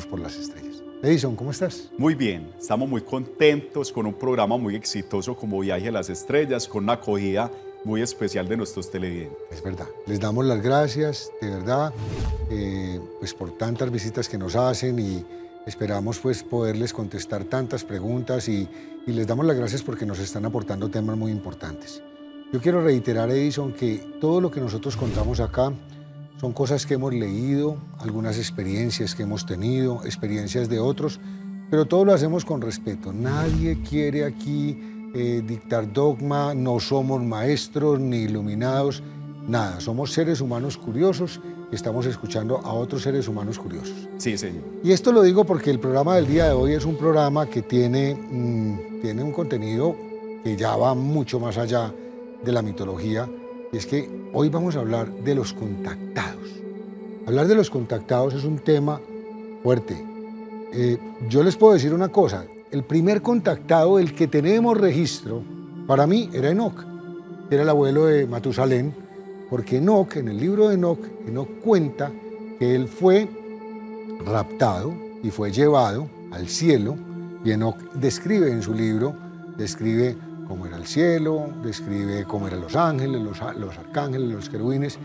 y viajamos por las estrellas. Edison, ¿cómo estás? Muy bien, estamos muy contentos con un programa muy exitoso como Viaje a las Estrellas, con una acogida muy especial de nuestros televidentes. Es verdad, les damos las gracias, de verdad, eh, pues por tantas visitas que nos hacen y esperamos pues poderles contestar tantas preguntas y, y les damos las gracias porque nos están aportando temas muy importantes. Yo quiero reiterar, Edison, que todo lo que nosotros contamos acá son cosas que hemos leído, algunas experiencias que hemos tenido, experiencias de otros, pero todo lo hacemos con respeto. Nadie quiere aquí eh, dictar dogma, no somos maestros ni iluminados, nada. Somos seres humanos curiosos y estamos escuchando a otros seres humanos curiosos. Sí, señor. Y esto lo digo porque el programa del día de hoy es un programa que tiene, mm, tiene un contenido que ya va mucho más allá de la mitología, y es que hoy vamos a hablar de los contactados. Hablar de los contactados es un tema fuerte. Eh, yo les puedo decir una cosa, el primer contactado, el que tenemos registro, para mí era Enoch, era el abuelo de Matusalén, porque Enoch, en el libro de Enoch, Enoch cuenta que él fue raptado y fue llevado al cielo, y Enoch describe en su libro, describe cómo era el cielo, describe cómo eran los ángeles, los, los arcángeles, los querubines.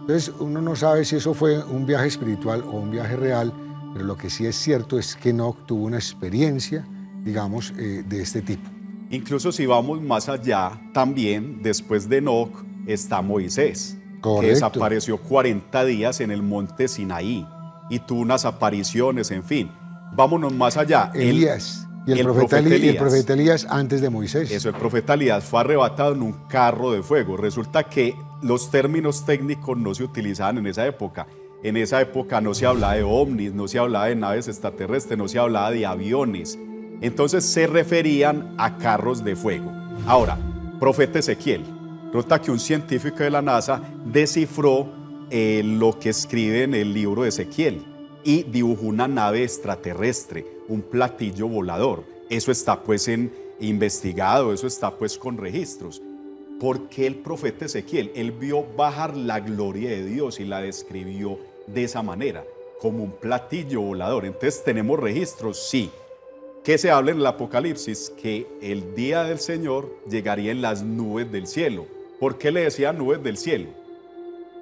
Entonces uno no sabe si eso fue un viaje espiritual o un viaje real, pero lo que sí es cierto es que Enoch tuvo una experiencia, digamos, eh, de este tipo. Incluso si vamos más allá, también después de Enoch está Moisés, Correcto. que desapareció 40 días en el monte Sinaí y tuvo unas apariciones, en fin. Vámonos más allá. Elías. Y el, el profeta, profeta Eli- y el Elías. profeta Elías antes de Moisés. Eso, el profeta Elías fue arrebatado en un carro de fuego. Resulta que los términos técnicos no se utilizaban en esa época. En esa época no se hablaba de ovnis, no se hablaba de naves extraterrestres, no se hablaba de aviones. Entonces se referían a carros de fuego. Ahora, profeta Ezequiel. Resulta que un científico de la NASA descifró eh, lo que escribe en el libro de Ezequiel y dibujó una nave extraterrestre, un platillo volador. Eso está pues en investigado, eso está pues con registros. Porque el profeta Ezequiel, él vio bajar la gloria de Dios y la describió de esa manera, como un platillo volador. Entonces tenemos registros, sí. ¿Qué se habla en el Apocalipsis? Que el día del Señor llegaría en las nubes del cielo. ¿Por qué le decía nubes del cielo?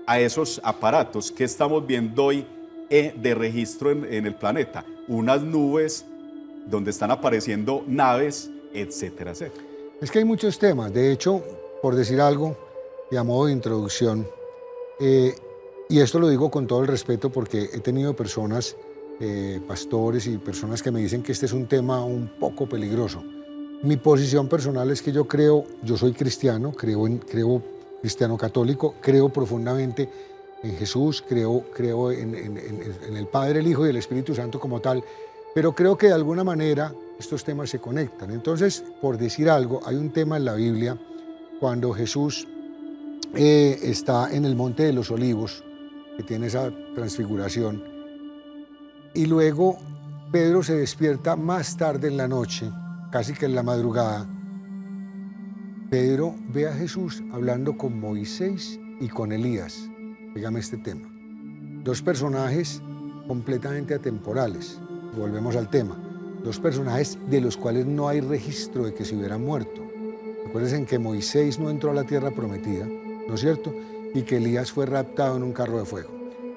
a esos aparatos que estamos viendo hoy eh, de registro en el planeta. Unas nubes donde están apareciendo naves, etcétera, etcétera. Es que hay muchos temas. De hecho, por decir algo, y a modo de introducción, eh, y esto lo digo con todo el respeto porque he tenido personas, eh, pastores y personas que me dicen que este es un tema un poco peligroso. Mi posición personal es que yo creo, yo soy cristiano, creo, en, creo cristiano católico, creo profundamente en Jesús, creo, creo en, el Padre, el Hijo y el Espíritu Santo como tal, pero creo que de alguna manera estos temas se conectan. Entonces, por decir algo, hay un tema en la Biblia cuando Jesús eh, está en el Monte de los Olivos, que tiene esa transfiguración, y luego Pedro se despierta más tarde en la noche, casi que en la madrugada. Pedro ve a Jesús hablando con Moisés y con Elías. Dígame este tema. Dos personajes completamente atemporales. Volvemos al tema. Dos personajes de los cuales no hay registro de que se hubieran muerto. Recuerden que Moisés no entró a la tierra prometida, ¿no es cierto? Y que Elías fue raptado en un carro de fuego.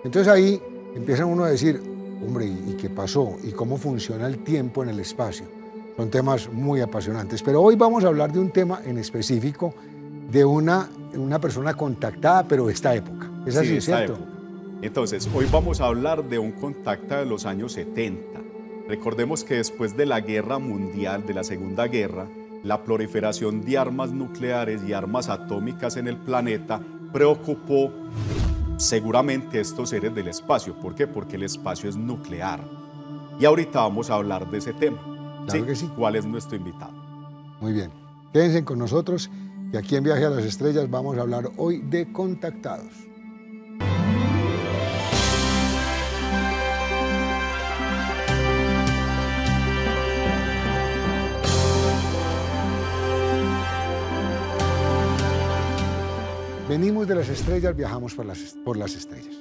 Entonces ahí empieza uno a decir, hombre, ¿y qué pasó? ¿Y cómo funciona el tiempo en el espacio? Son temas muy apasionantes. Pero hoy vamos a hablar de un tema en específico de una, una persona contactada, pero de esta época. Es Sí, así, de esta ¿cierto? época. Entonces, hoy vamos a hablar de un contacta de los años 70. Recordemos que después de la guerra mundial, de la Segunda Guerra, la proliferación de armas nucleares y armas atómicas en el planeta preocupó seguramente a estos seres del espacio. ¿Por qué? Porque el espacio es nuclear. Y ahorita vamos a hablar de ese tema. Claro que sí. ¿Cuál es nuestro invitado? Muy bien. Quédense con nosotros y aquí en Viaje a las Estrellas vamos a hablar hoy de contactados. Venimos de las estrellas, viajamos por las, por las estrellas.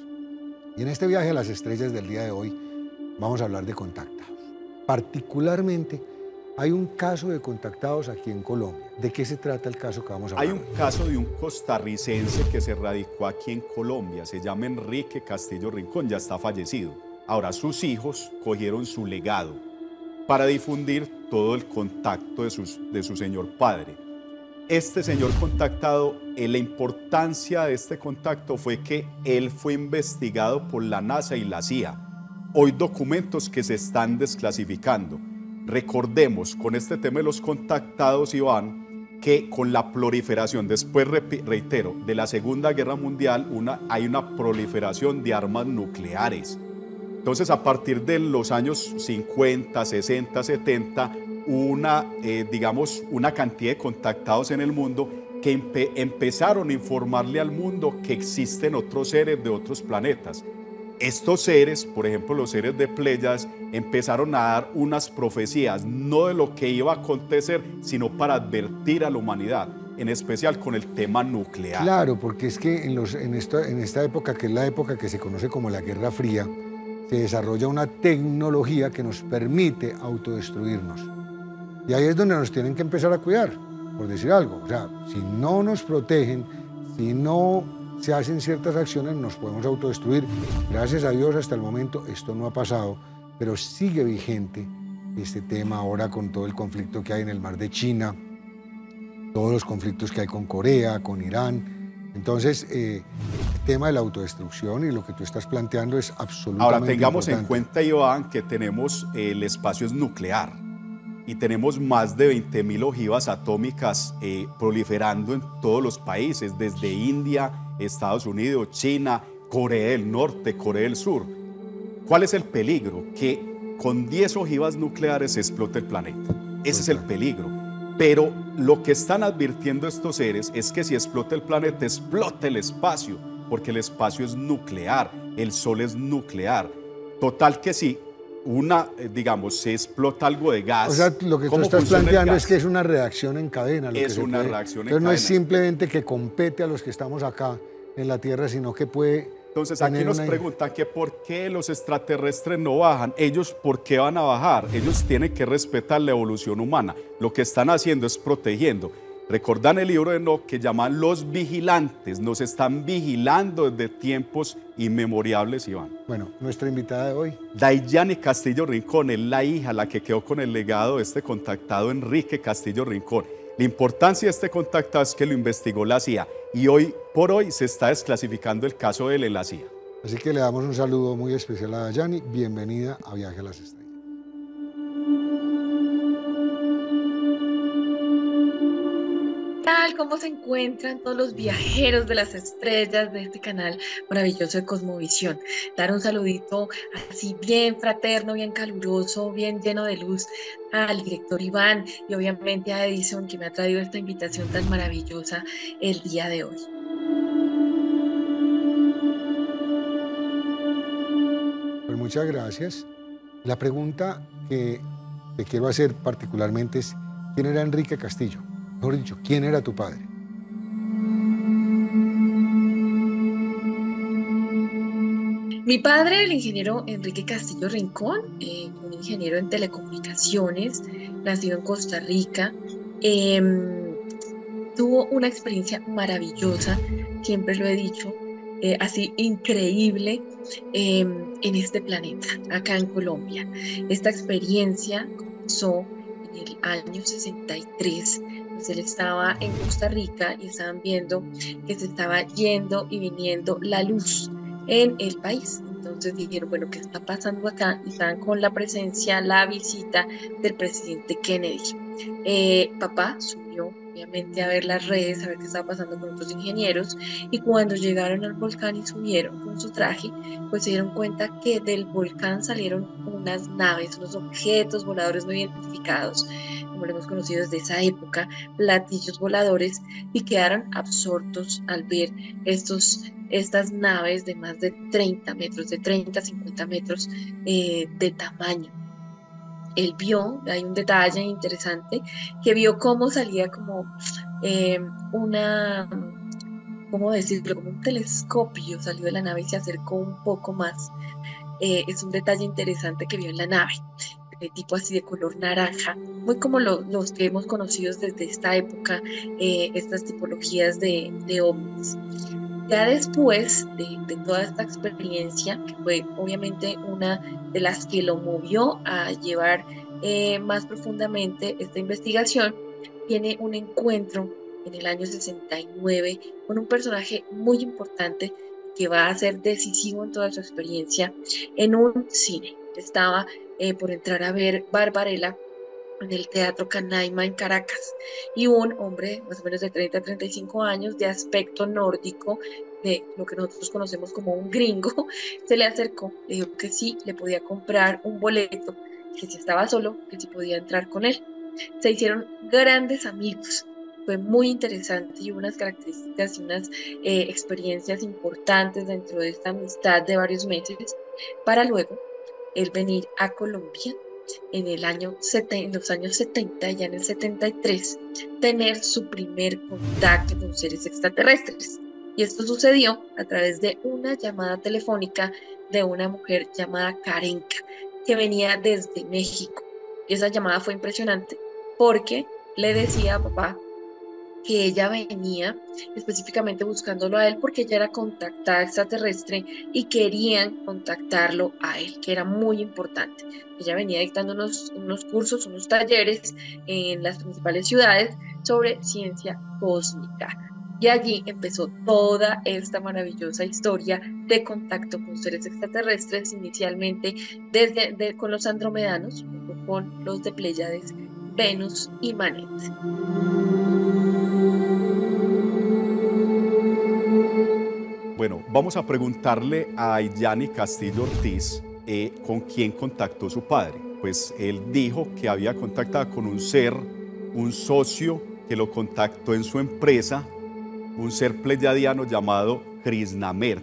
Y en este viaje a las estrellas del día de hoy vamos a hablar de contactados. Particularmente hay un caso de contactados aquí en Colombia. ¿De qué se trata el caso que vamos a hablar? Hay un caso de un costarricense que se radicó aquí en Colombia. Se llama Enrique Castillo Rincón, ya está fallecido. Ahora sus hijos cogieron su legado para difundir todo el contacto de, sus, de su señor padre este señor contactado, la importancia de este contacto fue que él fue investigado por la NASA y la CIA. Hoy documentos que se están desclasificando. Recordemos con este tema de los contactados, Iván, que con la proliferación, después reitero, de la Segunda Guerra Mundial, hay una proliferación de armas nucleares. Entonces, a partir de los años 50, 60, 70, una, eh, digamos, una cantidad de contactados en el mundo que empezaron a informarle al mundo que existen otros seres de otros planetas. Estos seres, por ejemplo los seres de Pleiades, empezaron a dar unas profecías, no de lo que iba a acontecer, sino para advertir a la humanidad, en especial con el tema nuclear. Claro, porque es que en, en esta época, que es la época que se conoce como la Guerra Fría, se desarrolla una tecnología que nos permite autodestruirnos. Y ahí es donde nos tienen que empezar a cuidar, por decir algo. O sea, si no nos protegen, si no se hacen ciertas acciones, nos podemos autodestruir. Gracias a Dios hasta el momento esto no ha pasado, pero sigue vigente este tema ahora con todo el conflicto que hay en el mar de China, todos los conflictos que hay con Corea, con Irán. Entonces, eh, el tema de la autodestrucción y lo que tú estás planteando es absolutamente Ahora, tengamos en cuenta, Iván, que tenemos el espacio es nuclear y tenemos más de 20.000 ojivas atómicas eh, proliferando en todos los países, desde India, Estados Unidos, China, Corea del Norte, Corea del Sur. ¿Cuál es el peligro? Que con 10 ojivas nucleares se explote el planeta. Ese es el peligro. Pero lo que están advirtiendo estos seres es que si explota el planeta, explota el espacio, porque el espacio es nuclear, el Sol es nuclear. Total que sí, una, eh, digamos, se explota algo de gas. O sea, lo que tú estás planteando es que es una reacción en cadena. es una reacción en cadena. no es simplemente que compete a los que estamos acá en la Tierra, sino que puede... Entonces aquí nos preguntan que por qué los extraterrestres no bajan. Ellos, ¿por qué van a bajar? Ellos tienen que respetar la evolución humana. Lo que están haciendo es protegiendo. Recordan el libro de Enoch que llaman los vigilantes, nos están vigilando desde tiempos inmemorables, Iván. Bueno, nuestra invitada de hoy. Dayane Castillo Rincón es la hija, la que quedó con el legado de este contactado Enrique Castillo Rincón. La importancia de este contactado es que lo investigó la CIA y hoy por hoy se está desclasificando el caso de él en la CIA. Así que le damos un saludo muy especial a Dayane. Bienvenida a Viaje a las Estrellas. Tal? ¿Cómo se encuentran todos los viajeros de las estrellas de este canal maravilloso de Cosmovisión? Dar un saludito así bien fraterno, bien caluroso, bien lleno de luz al director Iván y obviamente a Edison que me ha traído esta invitación tan maravillosa el día de hoy. Pues muchas gracias. La pregunta que te quiero hacer particularmente es, ¿quién era Enrique Castillo? Mejor dicho, ¿quién era tu padre? Mi padre, el ingeniero Enrique Castillo Rincón, eh, un ingeniero en telecomunicaciones, nacido en Costa Rica, em, tuvo una experiencia maravillosa, siempre lo he dicho, eh, así increíble em, en este planeta, acá en Colombia. Esta experiencia comenzó en el año 63 pues él estaba en Costa Rica y estaban viendo que se estaba yendo y viniendo la luz en el país. Entonces dijeron, bueno, ¿qué está pasando acá? Y estaban con la presencia, la visita del presidente Kennedy. Eh, papá subió obviamente a ver las redes, a ver qué estaba pasando con otros ingenieros y cuando llegaron al volcán y subieron con su traje, pues se dieron cuenta que del volcán salieron unas naves, unos objetos voladores no identificados como lo hemos conocido desde esa época, platillos voladores y quedaron absortos al ver estos, estas naves de más de 30 metros, de 30 a 50 metros eh, de tamaño. Él vio, hay un detalle interesante, que vio cómo salía como eh, una ¿cómo decirlo? Como un telescopio salió de la nave y se acercó un poco más. Eh, es un detalle interesante que vio en la nave, de tipo así de color naranja, muy como los que hemos conocido desde esta época, eh, estas tipologías de, de ovnis. Ya después de, toda esta experiencia, que fue obviamente una de las que lo movió a llevar eh, más profundamente esta investigación, tiene un encuentro en el año 69 con un personaje muy importante que va a ser decisivo en toda su experiencia en un cine. Estaba eh, por entrar a ver Barbarella en el Teatro Canaima en Caracas y un hombre más o menos de 30 a 35 años de aspecto nórdico de lo que nosotros conocemos como un gringo, se le acercó, le dijo que sí, le podía comprar un boleto, que si estaba solo, que si podía entrar con él. Se hicieron grandes amigos, fue muy interesante y unas características y unas eh, experiencias importantes dentro de esta amistad de varios meses, para luego él venir a Colombia en, el año en los años 70, ya en el 73, tener su primer contacto con seres extraterrestres. Y esto sucedió a través de una llamada telefónica de una mujer llamada Karenka, que venía desde México. Y esa llamada fue impresionante porque le decía a papá que ella venía específicamente buscándolo a él porque ella era contactada extraterrestre y querían contactarlo a él, que era muy importante. Ella venía dictando unos, unos cursos, unos talleres en las principales ciudades sobre ciencia cósmica. Y allí empezó toda esta maravillosa historia de contacto con seres extraterrestres, inicialmente desde con los andromedanos, con los de Pléyades, Venus y Manet. Bueno, vamos a preguntarle a Yanni Castillo Ortiz eh, con quién contactó su padre. Pues él dijo que había contactado con un ser, un socio que lo contactó en su empresa, un ser pleyadiano llamado Krisnamer,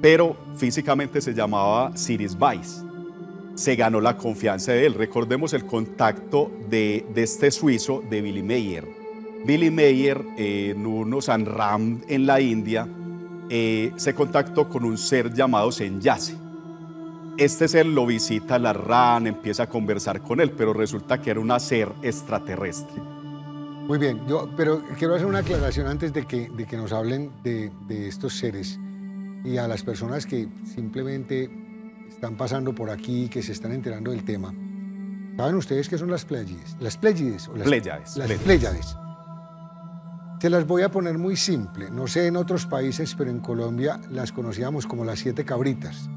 pero físicamente se llamaba Siris Weiss. Se ganó la confianza de él. Recordemos el contacto de, este suizo, de Billy Meyer. Billy Meyer, en unos en la India, eh, se contactó con un ser llamado Senyase. Este ser lo visita la RAN, empieza a conversar con él, pero resulta que era un ser extraterrestre. Muy bien, yo, pero quiero hacer una aclaración antes de que, de que nos hablen de, de estos seres y a las personas que simplemente están pasando por aquí, que se están enterando del tema. ¿Saben ustedes qué son las Pléyades? ¿Las Pléyades? O las Pléyades. Las Pléyades. Se las voy a poner muy simple. No sé en otros países, pero en Colombia las conocíamos como las siete cabritas.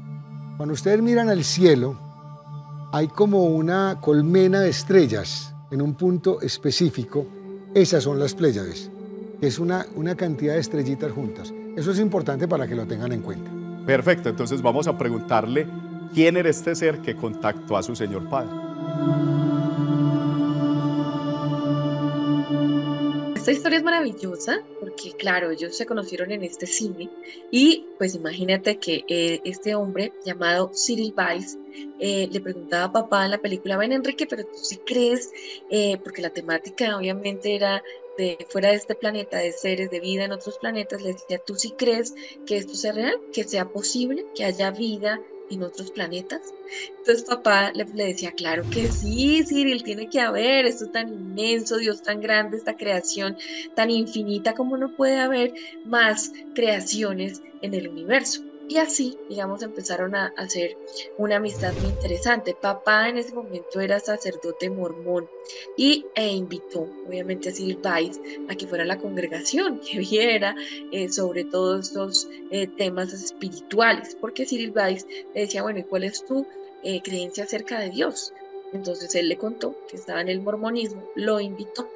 Cuando ustedes miran al cielo, hay como una colmena de estrellas en un punto específico. Esas son las Pléyades, que es una, una cantidad de estrellitas juntas. Eso es importante para que lo tengan en cuenta. Perfecto, entonces vamos a preguntarle quién era este ser que contactó a su señor padre. Esta historia es maravillosa porque, claro, ellos se conocieron en este cine y pues imagínate que eh, este hombre llamado Cyril Weiss eh, le preguntaba a papá en la película, ven Enrique, pero tú sí crees, eh, porque la temática obviamente era de fuera de este planeta, de seres de vida en otros planetas, le decía, ¿tú sí crees que esto sea real? ¿Que sea posible? ¿Que haya vida en otros planetas? Entonces papá le, decía, claro que sí, Cyril, tiene que haber, esto tan inmenso, Dios tan grande, esta creación tan infinita, como no puede haber más creaciones en el universo. Y así, digamos, empezaron a hacer una amistad muy interesante. Papá en ese momento era sacerdote mormón y e invitó, obviamente, a Weiss a que fuera a la congregación, que viera eh, sobre todos estos eh, temas espirituales, porque Weiss le decía, bueno, ¿y cuál es tu eh, creencia acerca de Dios? Entonces él le contó que estaba en el mormonismo, lo invitó.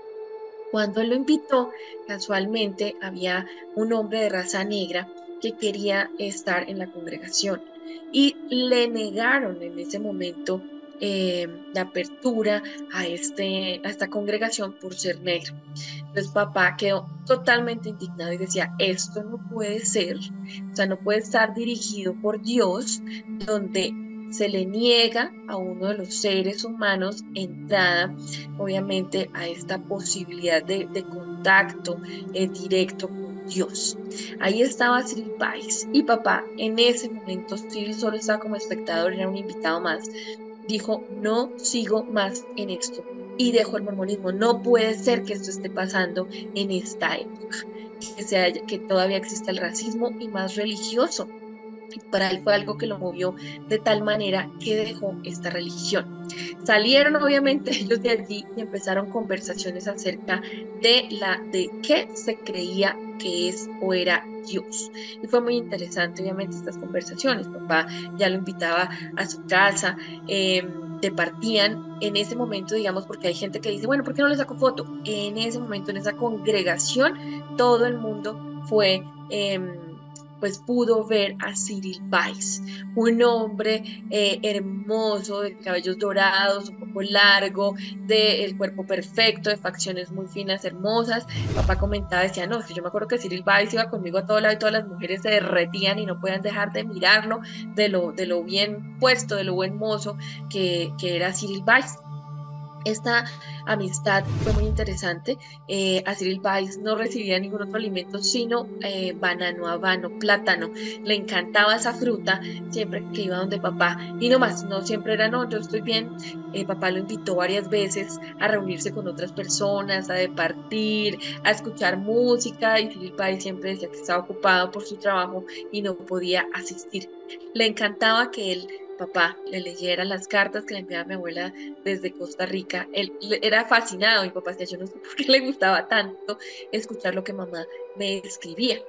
Cuando lo invitó, casualmente había un hombre de raza negra que quería estar en la congregación y le negaron en ese momento eh, la apertura a, este, a esta congregación por ser negro. Entonces papá quedó totalmente indignado y decía, esto no puede ser, o sea, no puede estar dirigido por Dios, donde se le niega a uno de los seres humanos entrada, obviamente, a esta posibilidad de, contacto eh, directo con Dios. Ahí estaba Cyril Weiss y papá, en ese momento Cyril solo estaba como espectador, era un invitado más, dijo, no sigo más en esto y dejó el mormonismo. No puede ser que esto esté pasando en esta época, que, sea, que todavía exista el racismo y más religioso. Para él fue algo que lo movió de tal manera que dejó esta religión. Salieron obviamente ellos de allí y empezaron conversaciones acerca de la de qué se creía que es o era Dios. Y fue muy interesante obviamente estas conversaciones. Papá ya lo invitaba a su casa. Eh, departían en ese momento, digamos, porque hay gente que dice, bueno, ¿por qué no le saco foto? En ese momento, en esa congregación, todo el mundo fue... Eh, pues pudo ver a Cyril Weiss, un hombre eh, hermoso, de cabellos dorados, un poco largo, de el cuerpo perfecto, de facciones muy finas, hermosas. Papá comentaba, decía, no, si yo me acuerdo que Cyril Weiss iba conmigo a todo lado y todas las mujeres se derretían y no podían dejar de mirarlo, de lo, de lo bien puesto, de lo buen mozo que, que era Cyril Weiss. Esta amistad fue muy interesante. Eh, a Cyril Weiss no recibía ningún otro alimento sino eh, banano, habano, plátano. Le encantaba esa fruta siempre que iba donde papá. Y no más, no siempre era, no, yo estoy bien. Eh, papá lo invitó varias veces a reunirse con otras personas, a departir, a escuchar música. Y Cyril Weiss siempre decía que estaba ocupado por su trabajo y no podía asistir. Le encantaba que él papá le leyera las cartas que le enviaba mi abuela desde Costa Rica. Él era fascinado, mi papá decía, yo no sé por qué le gustaba tanto escuchar lo que mamá me escribía.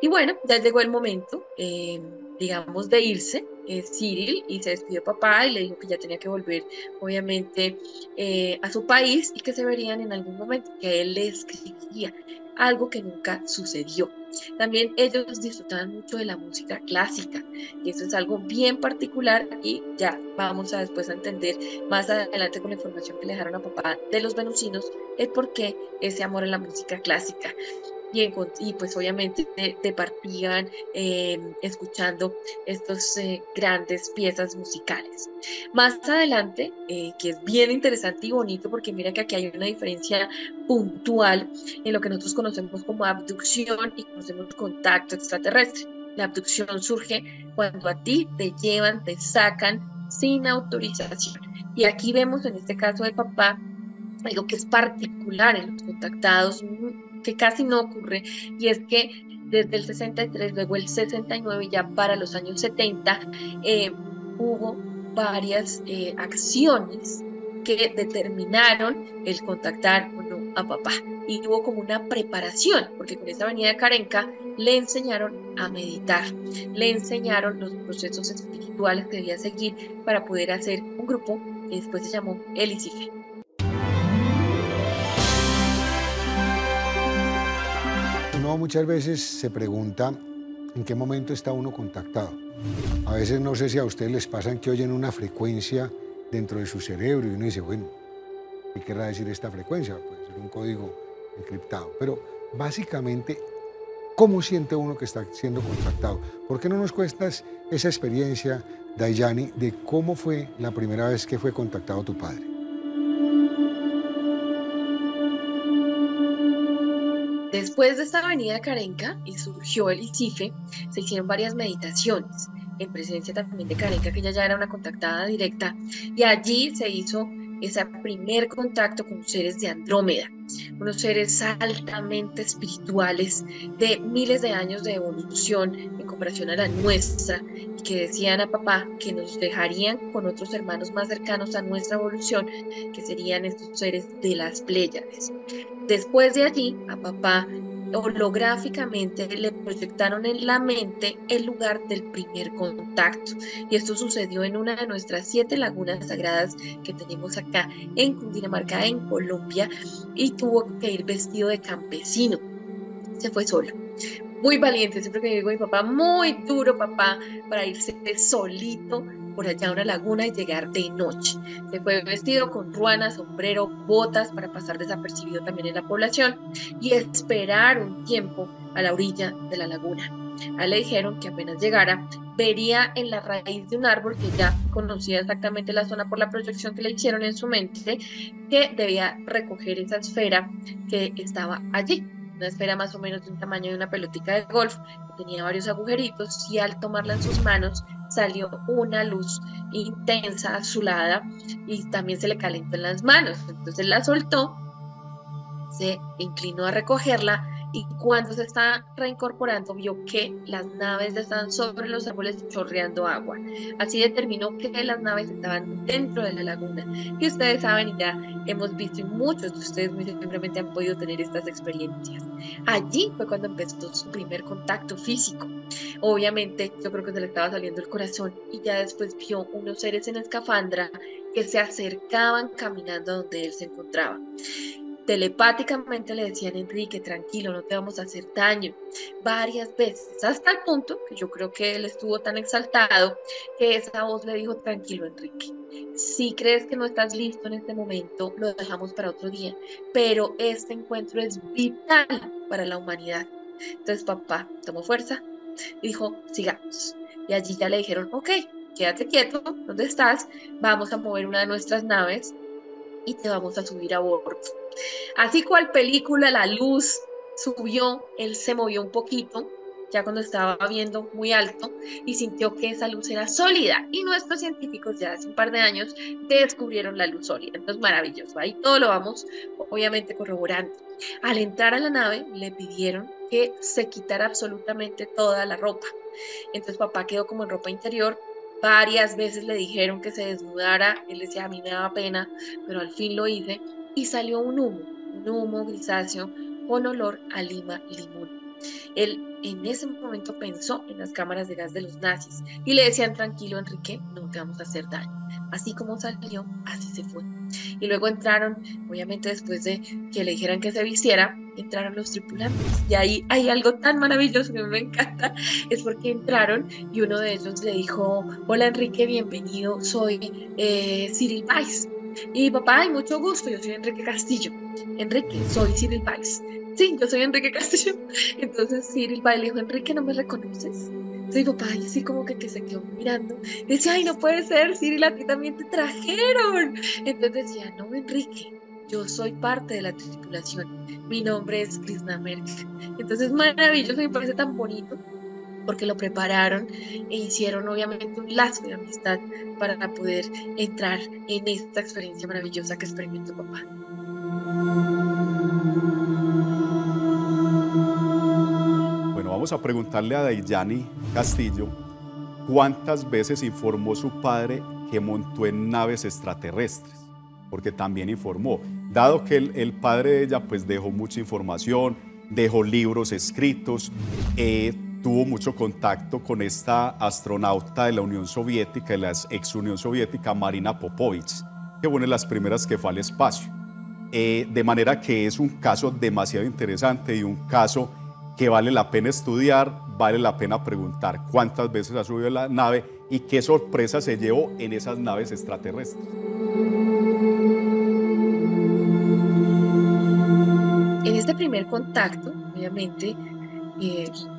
Y bueno, ya llegó el momento, eh, digamos, de irse. Eh, Cyril y se despidió papá y le dijo que ya tenía que volver obviamente eh, a su país y que se verían en algún momento, que él le escribiría algo que nunca sucedió. También ellos disfrutaban mucho de la música clásica y eso es algo bien particular y ya vamos a después a entender más adelante con la información que le dejaron a papá de los venusinos el por qué ese amor a la música clásica y, pues obviamente te, partían eh, escuchando estas eh, grandes piezas musicales. Más adelante, eh, que es bien interesante y bonito porque mira que aquí hay una diferencia puntual en lo que nosotros conocemos como abducción y conocemos contacto extraterrestre. La abducción surge cuando a ti te llevan, te sacan sin autorización. Y aquí vemos en este caso de papá algo que es particular en los contactados, que casi no ocurre, y es que desde el 63, luego el 69, ya para los años 70, eh, hubo varias eh, acciones que determinaron el contactar o no a papá. Y hubo como una preparación, porque con esa venida de Carenca le enseñaron a meditar, le enseñaron los procesos espirituales que debía seguir para poder hacer un grupo que después se llamó El muchas veces se pregunta en qué momento está uno contactado. A veces no sé si a ustedes les pasan que oyen una frecuencia dentro de su cerebro y uno dice, bueno, ¿qué querrá decir esta frecuencia? Puede ser un código encriptado. Pero básicamente, ¿cómo siente uno que está siendo contactado? ¿Por qué no nos cuestas esa experiencia, Dayani, de cómo fue la primera vez que fue contactado tu padre? Después de esta avenida Carenca y surgió el ICIFE, se hicieron varias meditaciones en presencia también de Carenca, que ella ya era una contactada directa, y allí se hizo ese primer contacto con seres de Andrómeda, unos seres altamente espirituales de miles de años de evolución en comparación a la nuestra, y que decían a papá que nos dejarían con otros hermanos más cercanos a nuestra evolución, que serían estos seres de las Pléyades. Después de allí, a papá holográficamente le proyectaron en la mente el lugar del primer contacto. Y esto sucedió en una de nuestras siete lagunas sagradas que tenemos acá en Cundinamarca, en Colombia, y tuvo que ir vestido de campesino. Se fue solo. Muy valiente, siempre que digo mi papá, muy duro papá, para irse solito por allá a una laguna y llegar de noche. Se fue vestido con ruana, sombrero, botas para pasar desapercibido también en la población y esperar un tiempo a la orilla de la laguna. A le dijeron que apenas llegara, vería en la raíz de un árbol que ya conocía exactamente la zona por la proyección que le hicieron en su mente, que debía recoger esa esfera que estaba allí una esfera más o menos de un tamaño de una pelotica de golf, que tenía varios agujeritos, y al tomarla en sus manos salió una luz intensa, azulada, y también se le calentó en las manos. Entonces la soltó, se inclinó a recogerla y cuando se está reincorporando vio que las naves estaban sobre los árboles chorreando agua. Así determinó que las naves estaban dentro de la laguna. Y ustedes saben ya hemos visto y muchos de ustedes muy simplemente han podido tener estas experiencias. Allí fue cuando empezó su primer contacto físico. Obviamente yo creo que se le estaba saliendo el corazón y ya después vio unos seres en escafandra que se acercaban caminando donde él se encontraba telepáticamente le decían, Enrique, tranquilo, no te vamos a hacer daño, varias veces, hasta el punto que yo creo que él estuvo tan exaltado que esa voz le dijo, tranquilo, Enrique, si crees que no estás listo en este momento, lo dejamos para otro día, pero este encuentro es vital para la humanidad. Entonces papá tomó fuerza y dijo, sigamos. Y allí ya le dijeron, ok, quédate quieto, ¿dónde estás? Vamos a mover una de nuestras naves y te vamos a subir a bordo. Así cual película, la luz subió, él se movió un poquito, ya cuando estaba viendo muy alto, y sintió que esa luz era sólida. Y nuestros científicos ya hace un par de años descubrieron la luz sólida. Entonces, maravilloso. Ahí todo lo vamos, obviamente, corroborando. Al entrar a la nave, le pidieron que se quitara absolutamente toda la ropa. Entonces, papá quedó como en ropa interior, Varias veces le dijeron que se desnudara, él decía, a mí me daba pena, pero al fin lo hice y salió un humo, un humo grisáceo con olor a lima limón. Él en ese momento pensó en las cámaras de gas de los nazis y le decían, tranquilo Enrique, no te vamos a hacer daño. Así como salió, así se fue. Y luego entraron, obviamente después de que le dijeran que se vistiera, entraron los tripulantes. Y ahí hay algo tan maravilloso que me encanta, es porque entraron y uno de ellos le dijo, hola Enrique, bienvenido, soy eh, Cyril Weiss. Y papá, hay mucho gusto, yo soy Enrique Castillo. Enrique, soy Cyril Weiss. Sí, yo soy Enrique Castillo. Entonces Cyril Weiss le dijo, Enrique, ¿no me reconoces? Entonces papá, y así como que, que se quedó mirando. decía, ay, no puede ser, Cyril, a ti también te trajeron. Entonces decía, no, Enrique, yo soy parte de la tripulación. Mi nombre es Krishna Merck. Entonces, maravilloso, me parece tan bonito porque lo prepararon e hicieron obviamente un lazo de amistad para poder entrar en esta experiencia maravillosa que experimentó papá. Bueno, vamos a preguntarle a Dayani Castillo cuántas veces informó su padre que montó en naves extraterrestres, porque también informó, dado que el, padre de ella pues dejó mucha información, dejó libros escritos, eh, tuvo mucho contacto con esta astronauta de la Unión Soviética, de la ex Unión Soviética, Marina Popovich, que fue una de las primeras que fue al espacio. Eh, de manera que es un caso demasiado interesante y un caso que vale la pena estudiar, vale la pena preguntar cuántas veces ha subido la nave y qué sorpresa se llevó en esas naves extraterrestres. En este primer contacto, obviamente,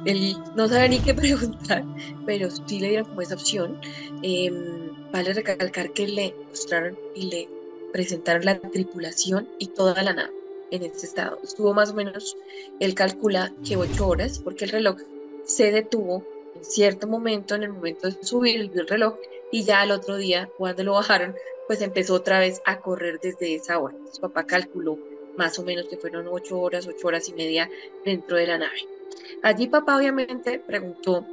él no sabe ni qué preguntar, pero sí le dieron como esa opción. Em, vale recalcar que le mostraron y le presentaron la tripulación y toda la nave en este estado. Estuvo más o menos, él calcula que ocho horas, porque el reloj se detuvo en cierto momento, en el momento de subir, él vio el reloj y ya al otro día, cuando lo bajaron, pues empezó otra vez a correr desde esa hora. Su papá calculó más o menos que fueron ocho horas, ocho horas y media dentro de la nave. Allí papá obviamente preguntó,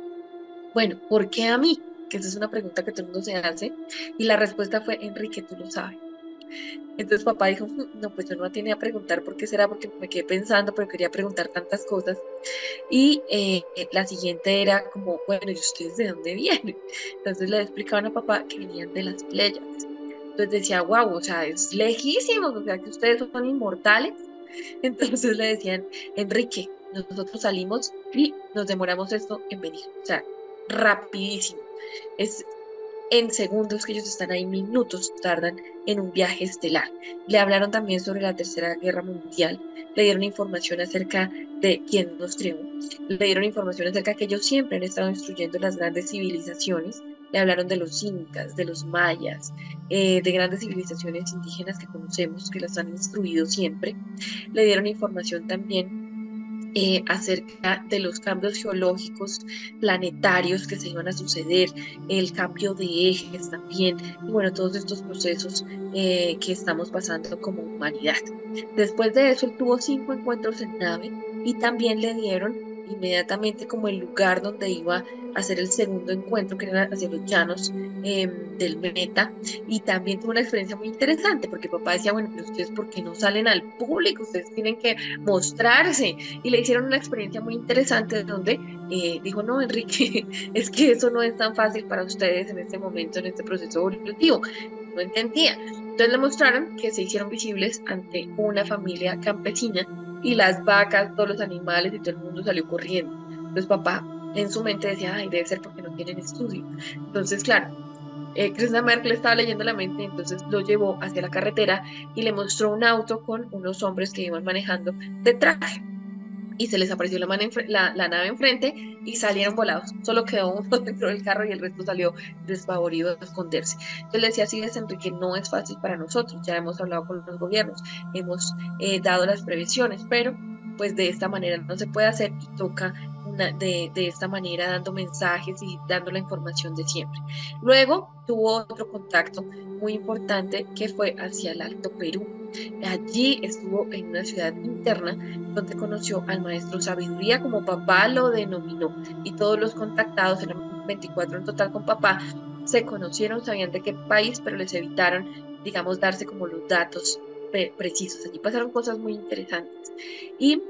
bueno, ¿por qué a mí? Que esa es una pregunta que todo el mundo se hace. Y la respuesta fue, Enrique, tú lo sabes. Entonces papá dijo, no, pues yo no tenía a preguntar por qué será, porque me quedé pensando, pero quería preguntar tantas cosas. Y eh, la siguiente era como, bueno, ¿y ustedes de dónde vienen? Entonces le explicaban a papá que venían de las playas. Entonces decía, wow, o sea, es lejísimo, o sea, que ustedes son inmortales. Entonces le decían, Enrique, nosotros salimos y nos demoramos esto en venir, o sea, rapidísimo. Es en segundos que ellos están ahí, minutos tardan en un viaje estelar. Le hablaron también sobre la Tercera Guerra Mundial, le dieron información acerca de quién nos triunfó, le dieron información acerca de que ellos siempre han estado instruyendo las grandes civilizaciones, le hablaron de los incas, de los mayas, eh, de grandes civilizaciones indígenas que conocemos, que las han instruido siempre, le dieron información también eh, acerca de los cambios geológicos planetarios que se iban a suceder, el cambio de ejes también, y bueno, todos estos procesos eh, que estamos pasando como humanidad. Después de eso, él tuvo cinco encuentros en nave y también le dieron inmediatamente como el lugar donde iba a hacer el segundo encuentro, que era hacia los llanos em, del Meta, y también tuvo una experiencia muy interesante, porque papá decía, bueno, ustedes, ¿por qué no salen al público? Ustedes tienen que mostrarse, y le hicieron una experiencia muy interesante donde eh, dijo, no, Enrique, es que eso no es tan fácil para ustedes en este momento, en este proceso evolutivo, no entendía. Entonces le mostraron que se hicieron visibles ante una familia campesina y las vacas, todos los animales y todo el mundo salió corriendo. Entonces papá en su mente decía, ay, debe ser porque no tienen estudio. Entonces, claro, eh, Merkel estaba leyendo la mente, entonces lo llevó hacia la carretera y le mostró un auto con unos hombres que iban manejando de traje y se les apareció la, la, nave enfrente y salieron volados. Solo quedó uno dentro del carro y el resto salió despavorido a esconderse. Entonces le decía así es Enrique, no es fácil para nosotros, ya hemos hablado con los gobiernos, hemos eh, dado las previsiones, pero pues de esta manera no se puede hacer y toca de, esta manera dando mensajes y dando la información de siempre. Luego tuvo otro contacto muy importante que fue hacia el Alto Perú. Allí estuvo en una ciudad interna donde conoció al maestro Sabiduría como papá lo denominó y todos los contactados, eran 24 en total con papá, se conocieron, sabían de qué país, pero les evitaron, digamos, darse como los datos precisos. Allí pasaron cosas muy interesantes. Y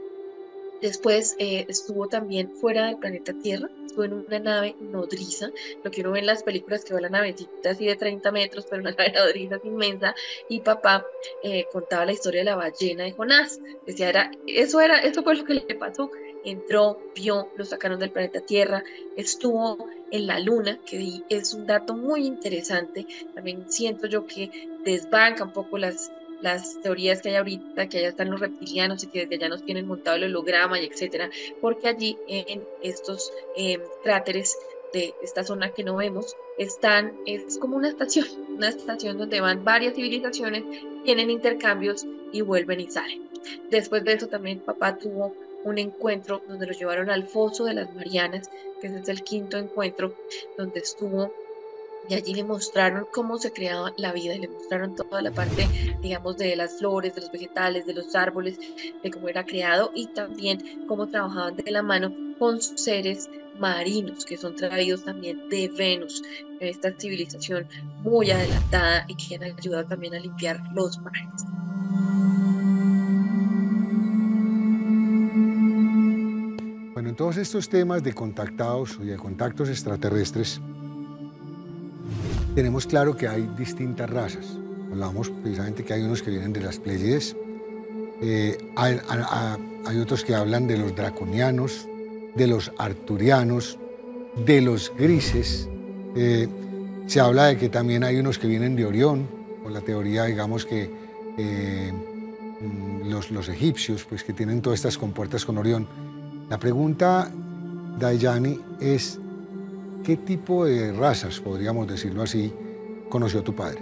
Después eh, estuvo también fuera del planeta Tierra, estuvo en una nave nodriza, lo que uno ve en las películas que va la navecita así de 30 metros, pero una nave nodriza inmensa, y papá eh, contaba la historia de la ballena de Jonás. Decía, era, eso, era, eso fue lo que le pasó. Entró, vio, lo sacaron del planeta Tierra, estuvo en la Luna, que es un dato muy interesante. También siento yo que desbanca un poco las las teorías que hay ahorita, que allá están los reptilianos y que desde allá nos tienen montado el holograma y etcétera, porque allí en estos em, cráteres de esta zona que no vemos, están, es como una estación, una estación donde van varias civilizaciones, tienen intercambios y vuelven y salen. Después de eso también papá tuvo un encuentro donde lo llevaron al foso de las Marianas, que es el quinto encuentro, donde estuvo y allí le mostraron cómo se creaba la vida, le mostraron toda la parte, digamos, de las flores, de los vegetales, de los árboles, de cómo era creado y también cómo trabajaban de la mano con seres marinos que son traídos también de Venus, esta civilización muy adelantada y que han ayudado también a limpiar los mares. Bueno, en todos estos temas de contactados y de contactos extraterrestres, tenemos claro que hay distintas razas. Hablamos precisamente que hay unos que vienen de las Pleiades, eh, hay, otros que hablan de los draconianos, de los arturianos, de los grises. Eh, se habla de que también hay unos que vienen de Orión, con la teoría, digamos, que eh, los, los, egipcios, pues que tienen todas estas compuertas con Orión. La pregunta, Dayani, es ¿Qué tipo de razas, podríamos decirlo así, conoció tu padre?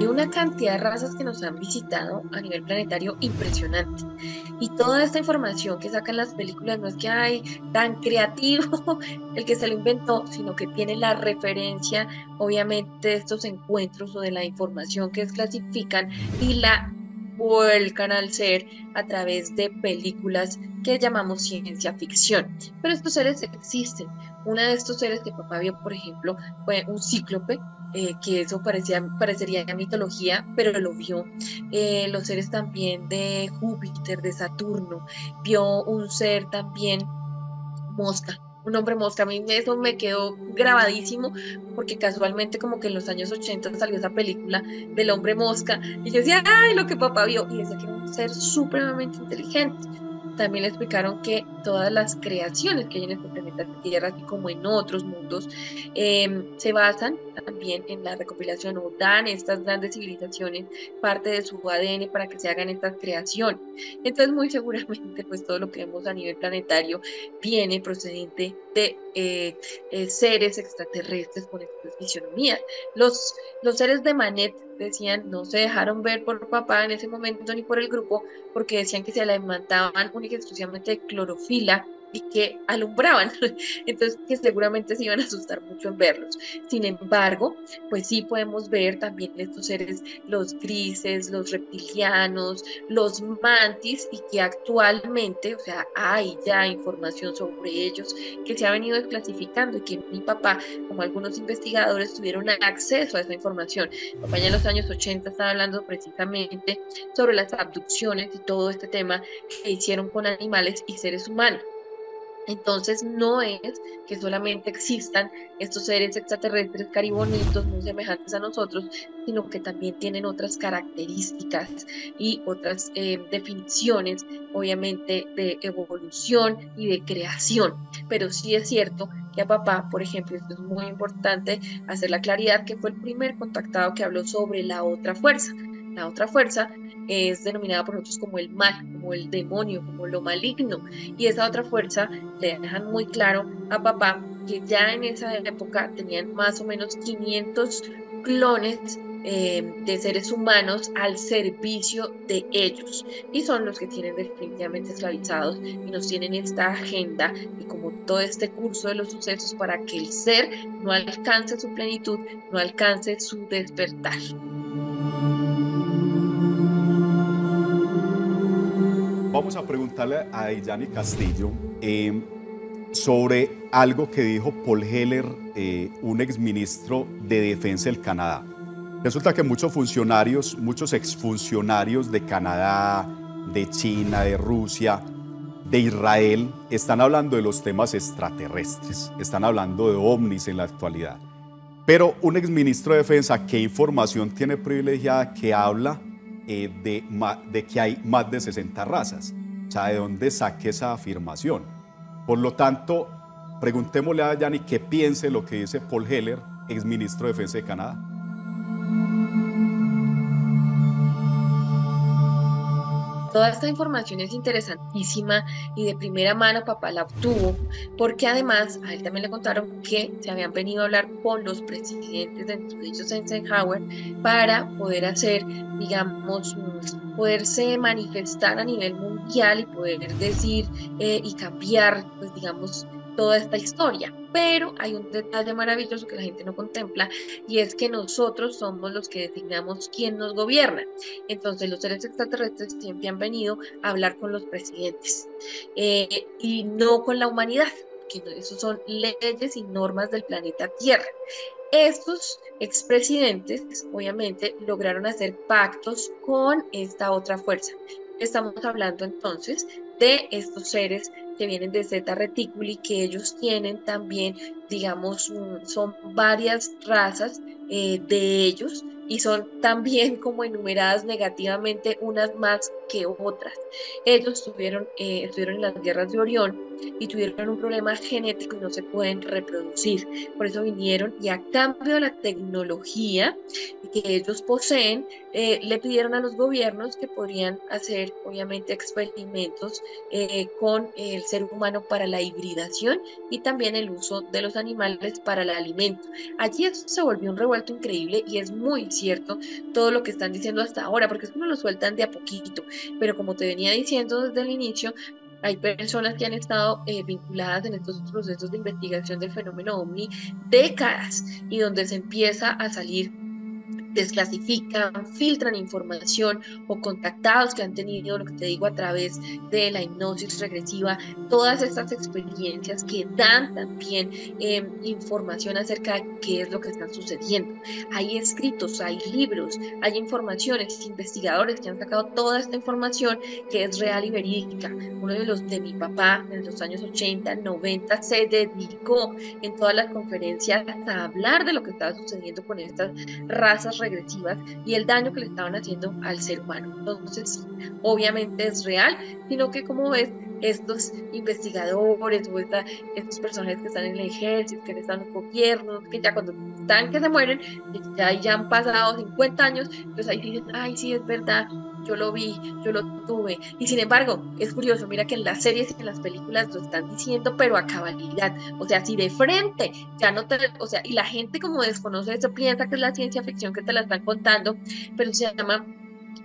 Hay una cantidad de razas que nos han visitado a nivel planetario impresionante. Y toda esta información que sacan las películas no es que hay tan creativo el que se lo inventó, sino que tiene la referencia, obviamente, de estos encuentros o de la información que clasifican y la vuelcan al ser a través de películas que llamamos ciencia ficción. Pero estos seres existen. Uno de estos seres que papá vio, por ejemplo, fue un cíclope, eh, que eso parecía, parecería mitología, pero lo vio. Eh, los seres también de Júpiter, de Saturno, vio un ser también mosca, un hombre mosca. A mí eso me quedó grabadísimo porque casualmente como que en los años 80 salió esa película del hombre mosca y yo decía, ay, lo que papá vio. Y decía que era un ser supremamente inteligente también le explicaron que todas las creaciones que hay en este planeta Tierra, así como en otros mundos, em, se basan también en la recopilación o dan estas grandes civilizaciones parte de su ADN para que se hagan estas creaciones. Entonces, muy seguramente, pues todo lo que vemos a nivel planetario viene procedente de eh, eh, seres extraterrestres con estas fisionomías. Los, los seres de Manet decían no se dejaron ver por papá en ese momento ni por el grupo porque decían que se alimentaban única y exclusivamente de clorofila y que alumbraban, entonces que seguramente se iban a asustar mucho en verlos. Sin embargo, pues sí podemos ver también estos seres, los grises, los reptilianos, los mantis, y que actualmente, o sea, hay ya información sobre ellos que se ha venido desclasificando y que mi papá, como algunos investigadores, tuvieron acceso a esa información. Mi papá ya en los años 80 estaba hablando precisamente sobre las abducciones y todo este tema que hicieron con animales y seres humanos. Entonces no es que solamente existan estos seres extraterrestres caribonitos muy semejantes a nosotros, sino que también tienen otras características y otras eh, definiciones, obviamente, de evolución y de creación. Pero sí es cierto que a papá, por ejemplo, esto es muy importante hacer la claridad que fue el primer contactado que habló sobre la otra fuerza. La otra fuerza es denominada por nosotros como el mal, como el demonio, como lo maligno. Y esa otra fuerza le dejan muy claro a papá que ya en esa época tenían más o menos 500 clones eh, de seres humanos al servicio de ellos y son los que tienen definitivamente esclavizados y nos tienen esta agenda y como todo este curso de los sucesos para que el ser no alcance su plenitud, no alcance su despertar. Vamos a preguntarle a Dayani Castillo eh, sobre algo que dijo Paul Heller, eh, un exministro de Defensa del Canadá. Resulta que muchos funcionarios, muchos exfuncionarios de Canadá, de China, de Rusia, de Israel, están hablando de los temas extraterrestres, están hablando de ovnis en la actualidad. Pero un exministro de Defensa, ¿qué información tiene privilegiada que habla eh, de, que hay más de 60 razas. O sea, ¿de dónde saque esa afirmación? Por lo tanto, preguntémosle a Yanni qué piense lo que dice Paul Heller, ex ministro de Defensa de Canadá. Toda esta información es interesantísima y de primera mano papá la obtuvo, porque además a él también le contaron que se habían venido a hablar con los presidentes de dichos Eisenhower para poder hacer, digamos, poderse manifestar a nivel mundial y poder decir eh, y cambiar, pues digamos, toda esta historia. Pero hay un detalle maravilloso que la gente no contempla y es que nosotros somos los que designamos quién nos gobierna. Entonces los seres extraterrestres siempre han venido a hablar con los presidentes eh, y no con la humanidad, que eso son leyes y normas del planeta Tierra. Estos expresidentes, obviamente, lograron hacer pactos con esta otra fuerza. Estamos hablando entonces de estos seres que vienen de Zeta Reticuli, que ellos tienen también, digamos, son varias razas eh, de ellos y son también como enumeradas negativamente unas más que otras. Ellos estuvieron, eh, estuvieron en las guerras de Orión y tuvieron un problema genético y no se pueden reproducir. Por eso vinieron y a cambio de la tecnología que ellos poseen, eh, le pidieron a los gobiernos que podrían hacer obviamente experimentos eh, con el ser humano para la hibridación y también el uso de los animales para el alimento. Allí eso se volvió un revuelto increíble y es muy cierto todo lo que están diciendo hasta ahora, porque es no lo sueltan de a poquito, pero como te venía diciendo desde el inicio, hay personas que han estado eh, vinculadas en estos procesos de investigación del fenómeno OVNI décadas y donde se empieza a salir desclasifican, filtran información o contactados que han tenido, lo que te digo, a través de la hipnosis regresiva, todas estas experiencias que dan también em, información acerca de qué es lo que está sucediendo. Hay escritos, hay libros, hay informaciones, investigadores que han sacado toda esta información que es real y verídica. Uno de los de mi papá en los años 80, 90 se dedicó en todas las conferencias a hablar de lo que estaba sucediendo con estas razas regresivas y el daño que le estaban haciendo al ser humano. Entonces, obviamente es real, sino que como ves, estos investigadores o estos personajes que están en el ejército, que están en los gobiernos, que ya cuando están que se mueren, ya, ya han pasado 50 años, entonces ahí dicen, ay, sí, es verdad, yo lo vi, yo lo tuve. Y sin embargo, es curioso, mira que en las series y en las películas lo están diciendo, pero a cabalidad. O sea, si de frente, ya no te, o sea, y la gente como desconoce eso, piensa que es la ciencia ficción que te la están contando, pero se llama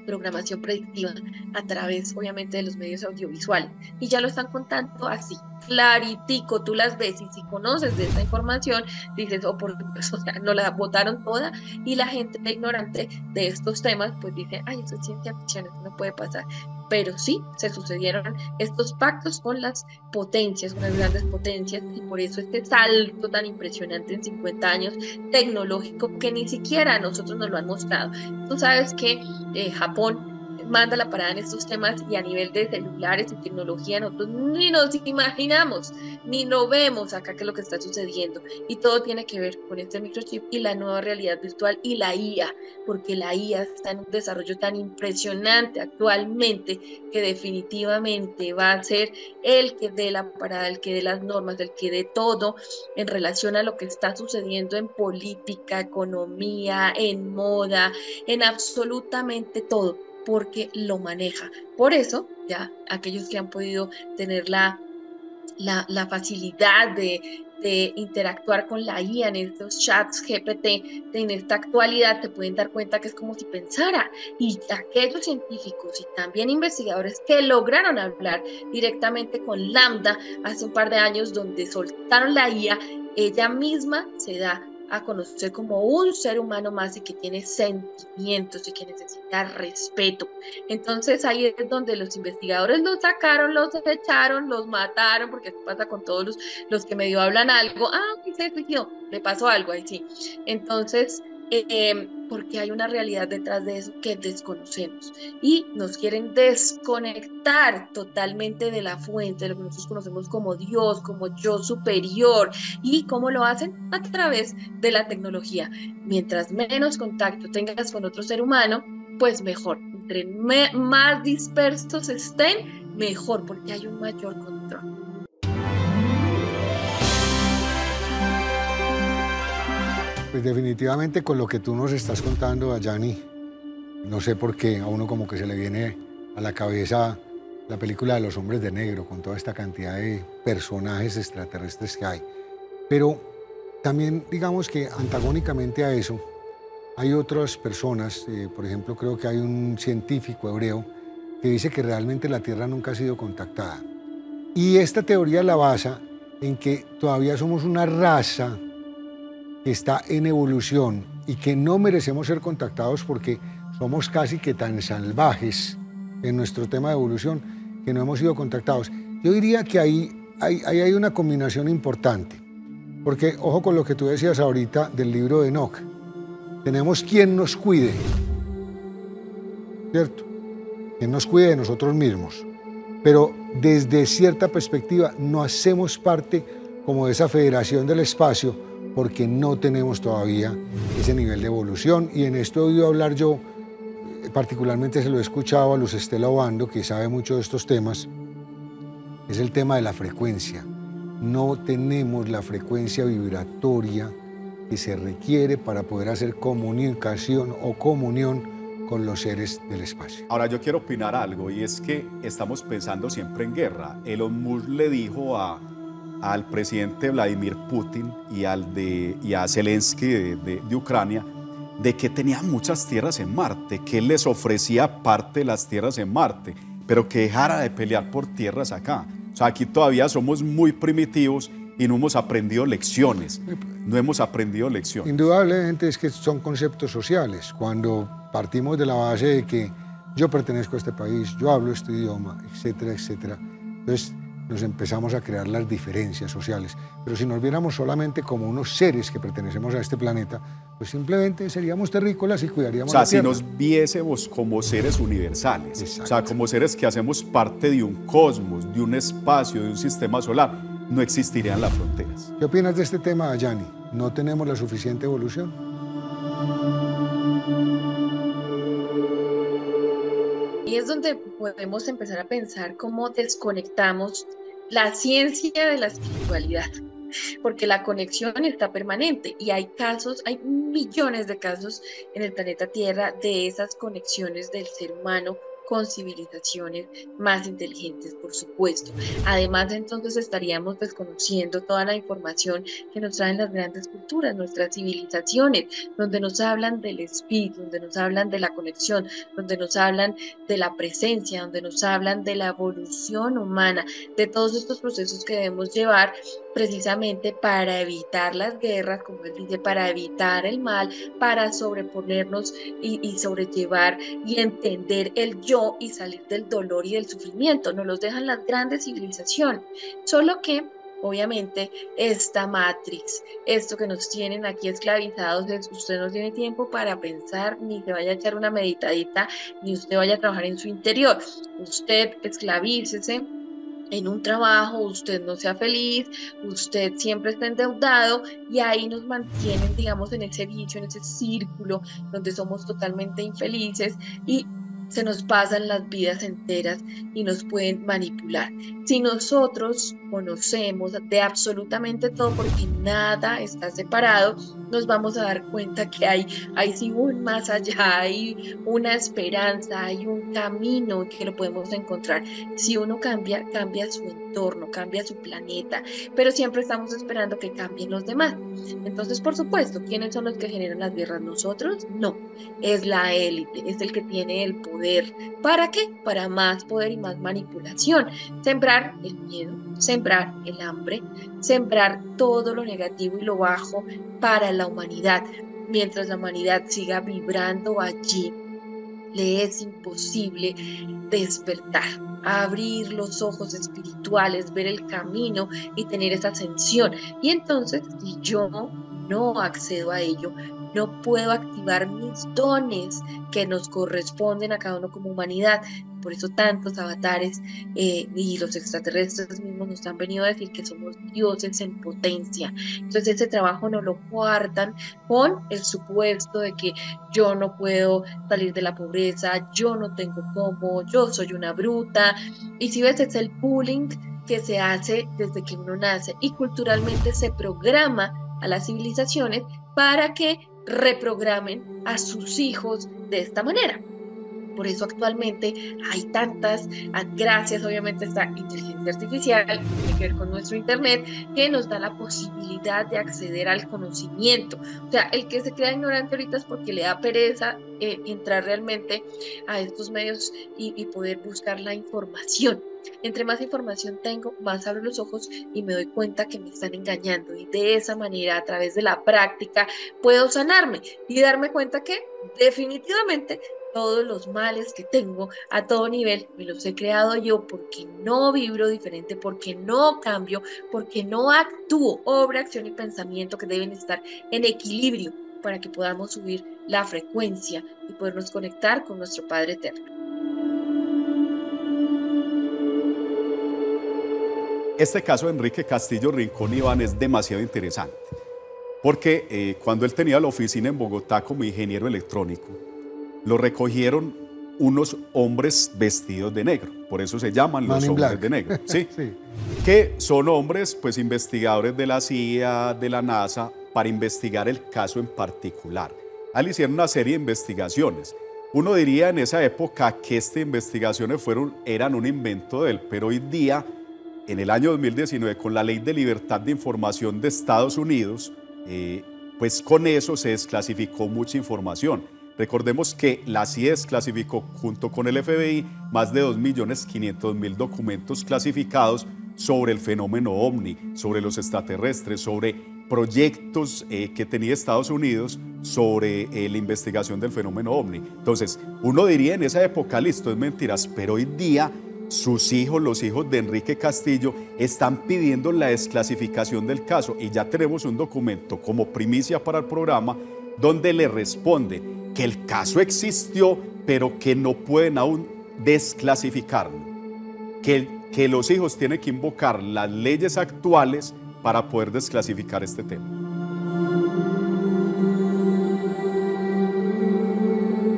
programación predictiva a través, obviamente, de los medios audiovisuales. Y ya lo están contando así, claritico, tú las ves y si conoces de esa información, dices, oh, por o sea, no la votaron toda y la gente ignorante de estos temas, pues dice, ay, eso es ciencia ficción, eso no puede pasar. Pero sí, se sucedieron estos pactos con las potencias, con las grandes potencias, y por eso este salto tan impresionante en 50 años tecnológico que ni siquiera nosotros nos lo han mostrado. Tú sabes que eh, Japón manda la parada en estos temas y a nivel de celulares y tecnología nosotros ni nos imaginamos, ni lo vemos acá que es lo que está sucediendo. Y todo tiene que ver con este microchip y la nueva realidad virtual y la IA, porque la IA está en un desarrollo tan impresionante actualmente que definitivamente va a ser el que dé la parada, el que dé las normas, el que dé todo en relación a lo que está sucediendo en política, economía, en moda, en absolutamente todo porque lo maneja. Por eso, ya aquellos que han podido tener la, la, facilidad de, de, interactuar con la IA en estos chats GPT en esta actualidad, te pueden dar cuenta que es como si pensara. Y aquellos científicos y también investigadores que lograron hablar directamente con Lambda hace un par de años, donde soltaron la IA, ella misma se da a conocer como un ser humano más y que tiene sentimientos y que necesita respeto. Entonces ahí es donde los investigadores los sacaron, los echaron, los mataron, porque pasa con todos los, los que medio hablan algo, ah, se suicidó, le pasó algo ahí sí. Entonces eh, porque hay una realidad detrás de eso que desconocemos y nos quieren desconectar totalmente de la fuente, de lo que nosotros conocemos como Dios, como yo superior y cómo lo hacen a través de la tecnología. Mientras menos contacto tengas con otro ser humano, pues mejor. Entre más dispersos estén, mejor, porque hay un mayor control. Pues definitivamente con lo que tú nos estás contando, Ayani, no sé por qué a uno como que se le viene a la cabeza la película de los hombres de negro, con toda esta cantidad de personajes extraterrestres que hay. Pero también digamos que antagónicamente a eso, hay otras personas, eh, por ejemplo creo que hay un científico hebreo que dice que realmente la Tierra nunca ha sido contactada. Y esta teoría la basa en que todavía somos una raza está en evolución y que no merecemos ser contactados porque somos casi que tan salvajes en nuestro tema de evolución que no hemos sido contactados. Yo diría que ahí, ahí, hay una combinación importante, porque ojo con lo que tú decías ahorita del libro de Enoch, tenemos quien nos cuide, ¿cierto? Quien nos cuide de nosotros mismos, pero desde cierta perspectiva no hacemos parte como de esa federación del espacio, porque no tenemos todavía ese nivel de evolución. Y en esto he oído hablar yo, particularmente se lo he escuchado a Luz Estela Obando, que sabe mucho de estos temas, es el tema de la frecuencia. No tenemos la frecuencia vibratoria que se requiere para poder hacer comunicación o comunión con los seres del espacio. Ahora yo quiero opinar algo y es que estamos pensando siempre en guerra. Elon Musk le dijo a al presidente Vladimir Putin y, al de, y a Zelensky de, de, Ucrania de que tenía muchas tierras en Marte, que él les ofrecía parte de las tierras en Marte, pero que dejara de pelear por tierras acá. O sea, aquí todavía somos muy primitivos y no hemos aprendido lecciones. No hemos aprendido lecciones. Indudablemente es que son conceptos sociales. Cuando partimos de la base de que yo pertenezco a este país, yo hablo este idioma, etcétera, etcétera. Entonces, nos empezamos a crear las diferencias sociales. Pero si nos viéramos solamente como unos seres que pertenecemos a este planeta, pues simplemente seríamos terrícolas y cuidaríamos. O sea, si nos viésemos como seres universales, o sea, como seres que hacemos parte de un cosmos, de un espacio, de un sistema solar, no existirían las fronteras. ¿Qué opinas de este tema, Yanni? ¿No tenemos la suficiente evolución? Y es donde podemos empezar a pensar cómo desconectamos la ciencia de la espiritualidad, porque la conexión está permanente y hay casos, hay millones de casos en el planeta Tierra de esas conexiones del ser humano con civilizaciones más inteligentes, por supuesto. Además, entonces estaríamos desconociendo toda la información que nos traen las grandes culturas, nuestras civilizaciones, donde nos hablan del espíritu, donde nos hablan de la conexión, donde nos hablan de la presencia, donde nos hablan de la evolución humana, de todos estos procesos que debemos llevar precisamente para evitar las guerras, como él dice, para evitar el mal, para sobreponernos y, y, sobrellevar y entender el yo y salir del dolor y del sufrimiento. Nos los dejan las grandes civilizaciones. Solo que obviamente esta matrix, esto que nos tienen aquí esclavizados, es, usted no tiene tiempo para pensar, ni se vaya a echar una meditadita, ni usted vaya a trabajar en su interior. Usted esclavícese en un trabajo, usted no sea feliz, usted siempre está endeudado y ahí nos mantienen, digamos, en ese vicio, en ese círculo donde somos totalmente infelices y se nos pasan las vidas enteras y nos pueden manipular. Si nosotros conocemos de absolutamente todo, porque nada está separado, nos vamos a dar cuenta que hay, hay sí un más allá, hay una esperanza, hay un camino que lo podemos encontrar. Si uno cambia, cambia su entorno, cambia su planeta, pero siempre estamos esperando que cambien los demás. Entonces, por supuesto, ¿quiénes son los que generan las guerras? ¿Nosotros? No, es la élite, es el que tiene el poder. ¿Para qué? Para más poder y más manipulación. Sembrar el miedo, sembrar el hambre, sembrar todo lo negativo y lo bajo para la humanidad. Mientras la humanidad siga vibrando allí, le es imposible despertar, abrir los ojos espirituales, ver el camino y tener esa ascensión. Y entonces, si yo no accedo a ello, no puedo activar mis dones que nos corresponden a cada uno como humanidad. Por eso tantos avatares eh, y los extraterrestres mismos nos han venido a decir que somos dioses en potencia. Entonces ese trabajo no lo guardan con el supuesto de que yo no puedo salir de la pobreza, yo no tengo cómo, yo soy una bruta. Y si ves, es el bullying que se hace desde que uno nace y culturalmente se programa a las civilizaciones para que reprogramen a sus hijos de esta manera. Por eso actualmente hay tantas, ah, gracias obviamente a esta inteligencia artificial que tiene que ver con nuestro Internet, que nos da la posibilidad de acceder al conocimiento. O sea, el que se queda ignorante ahorita es porque le da pereza eh, entrar realmente a estos medios y, y poder buscar la información. Entre más información tengo, más abro los ojos y me doy cuenta que me están engañando. Y de esa manera, a través de la práctica, puedo sanarme y darme cuenta que definitivamente todos los males que tengo a todo nivel me los he creado yo porque no vibro diferente, porque no cambio, porque no actúo, obra, acción y pensamiento que deben estar en equilibrio para que podamos subir la frecuencia y podernos conectar con nuestro Padre Eterno. Este caso de Enrique Castillo Rincón Iván es demasiado interesante, porque eh, cuando él tenía la oficina en Bogotá como ingeniero electrónico, lo recogieron unos hombres vestidos de negro, por eso se llaman los hombres de negro, ¿sí? Que son hombres, pues investigadores de la CIA, de la NASA, para investigar el caso en particular. Al hicieron una serie de investigaciones. Uno diría en esa época que estas investigaciones fueron, eran un invento de él, pero hoy día, en el año 2019, con la Ley de Libertad de Información de Estados Unidos, eh, pues con eso se desclasificó mucha información. Recordemos que la CIES clasificó junto con el FBI más de 2.500.000 documentos clasificados sobre el fenómeno ovni, sobre los extraterrestres, sobre proyectos eh, que tenía Estados Unidos sobre eh, la investigación del fenómeno ovni. Entonces, uno diría en esa época, listo, es mentiras, pero hoy día sus hijos, los hijos de Enrique Castillo, están pidiendo la desclasificación del caso y ya tenemos un documento como primicia para el programa donde le responde que el caso existió, pero que no pueden aún desclasificarlo. Que, que los hijos tienen que invocar las leyes actuales para poder desclasificar este tema.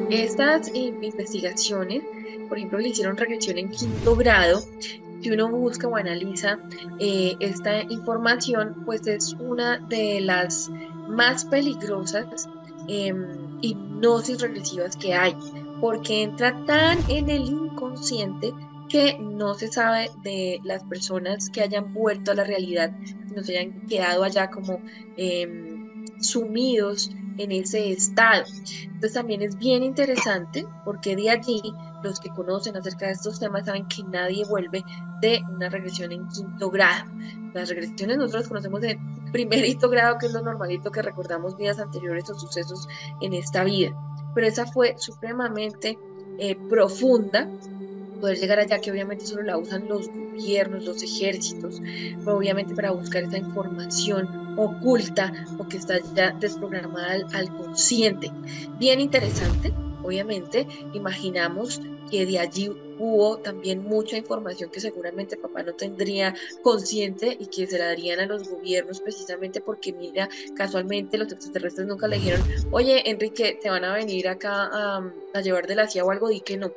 Estas investigaciones, por ejemplo, le hicieron regresión en quinto grado. Si uno busca o analiza eh, esta información, pues es una de las más peligrosas eh, hipnosis regresivas que hay. porque entra tan en el inconsciente que no se sabe de las personas que hayan vuelto a la realidad, no se hayan quedado allá como em, sumidos en ese estado. Entonces también es bien interesante porque de allí los que conocen acerca de estos temas saben que nadie vuelve de una regresión en quinto grado. Las regresiones nosotros conocemos de primerito grado, que es lo normalito que recordamos vidas anteriores o sucesos en esta vida. Pero esa fue supremamente eh, profunda poder llegar allá, que obviamente solo la usan los gobiernos, los ejércitos, obviamente para buscar esa información oculta o que está ya desprogramada al consciente. Bien interesante, obviamente, imaginamos que de allí hubo también mucha información que seguramente papá no tendría consciente y que se la darían a los gobiernos precisamente porque mira, casualmente los extraterrestres nunca le dijeron, oye Enrique, te van a venir acá a, llevar de la CIA o algo, di que no.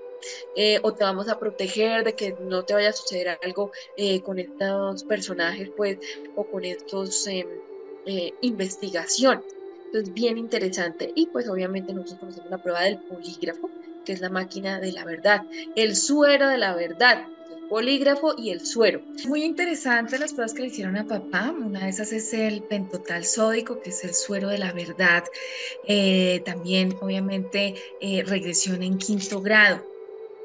Eh, o te vamos a proteger de que no te vaya a suceder algo eh, con estos personajes, pues, o con estos eh, investigación. Entonces, bien interesante. Y pues obviamente nosotros conocemos la prueba del polígrafo, que es la máquina de la verdad, el suero de la verdad, el polígrafo y el suero. Muy interesante las pruebas que le hicieron a papá. Una de esas es el pentotal sódico, que es el suero de la verdad. Eh, también, obviamente, eh, regresión en quinto grado.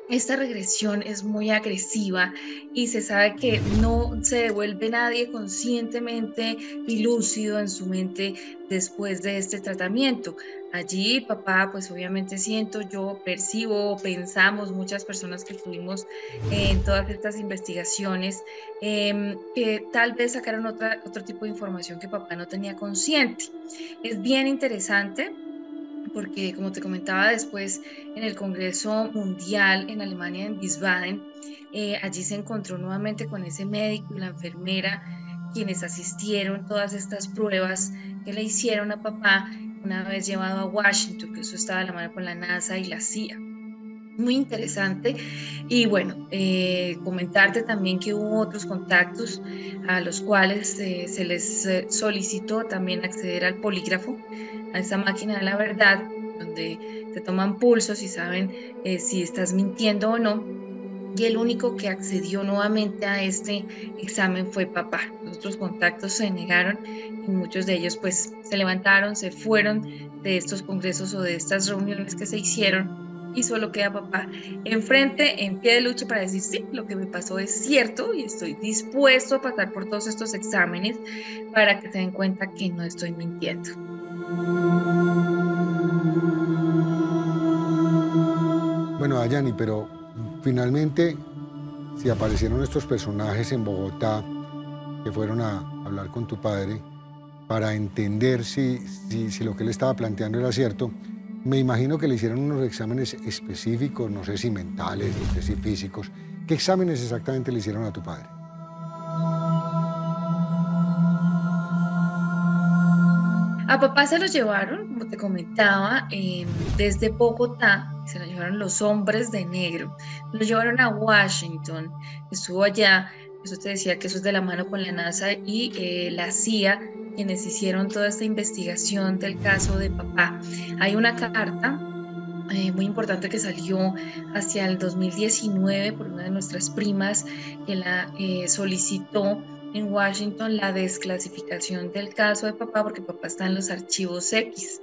Esta regresión es muy agresiva y se sabe que no se devuelve nadie conscientemente y lúcido en su mente después de este tratamiento. Allí, papá, pues obviamente siento, yo percibo, pensamos, muchas personas que estuvimos en todas estas investigaciones, em, que tal vez sacaron otra, otro tipo de información que papá no tenía consciente. Es bien interesante porque como te comentaba después en el Congreso Mundial en Alemania, en Wiesbaden, eh, allí se encontró nuevamente con ese médico y la enfermera quienes asistieron todas estas pruebas que le hicieron a papá una vez llevado a Washington, que eso estaba a la mano con la NASA y la CIA. Muy interesante. Y bueno, eh, comentarte también que hubo otros contactos a los cuales eh, se les solicitó también acceder al polígrafo a esa máquina de la verdad, donde te toman pulsos y saben eh, si estás mintiendo o no. Y el único que accedió nuevamente a este examen fue papá. Los otros contactos se negaron y muchos de ellos pues se levantaron, se fueron de estos congresos o de estas reuniones que se hicieron y solo queda papá enfrente, en pie de lucha para decir, sí, lo que me pasó es cierto y estoy dispuesto a pasar por todos estos exámenes para que se den cuenta que no estoy mintiendo. Bueno, Ayani, pero finalmente, si aparecieron estos personajes en Bogotá que fueron a hablar con tu padre para entender si, si, lo que él estaba planteando era cierto, me imagino que le hicieron unos exámenes específicos, no sé si mentales, no sé si físicos. ¿Qué exámenes exactamente le hicieron a tu padre? A papá se lo llevaron, como te comentaba, em, desde Bogotá, se lo llevaron los hombres de negro, lo llevaron a Washington, estuvo allá, eso te decía que eso es de la mano con la NASA y eh, la CIA, quienes hicieron toda esta investigación del caso de papá. Hay una carta eh, muy importante que salió hacia el 2019 por una de nuestras primas que la eh, solicitó en Washington la desclasificación del caso de papá porque papá está en los archivos X.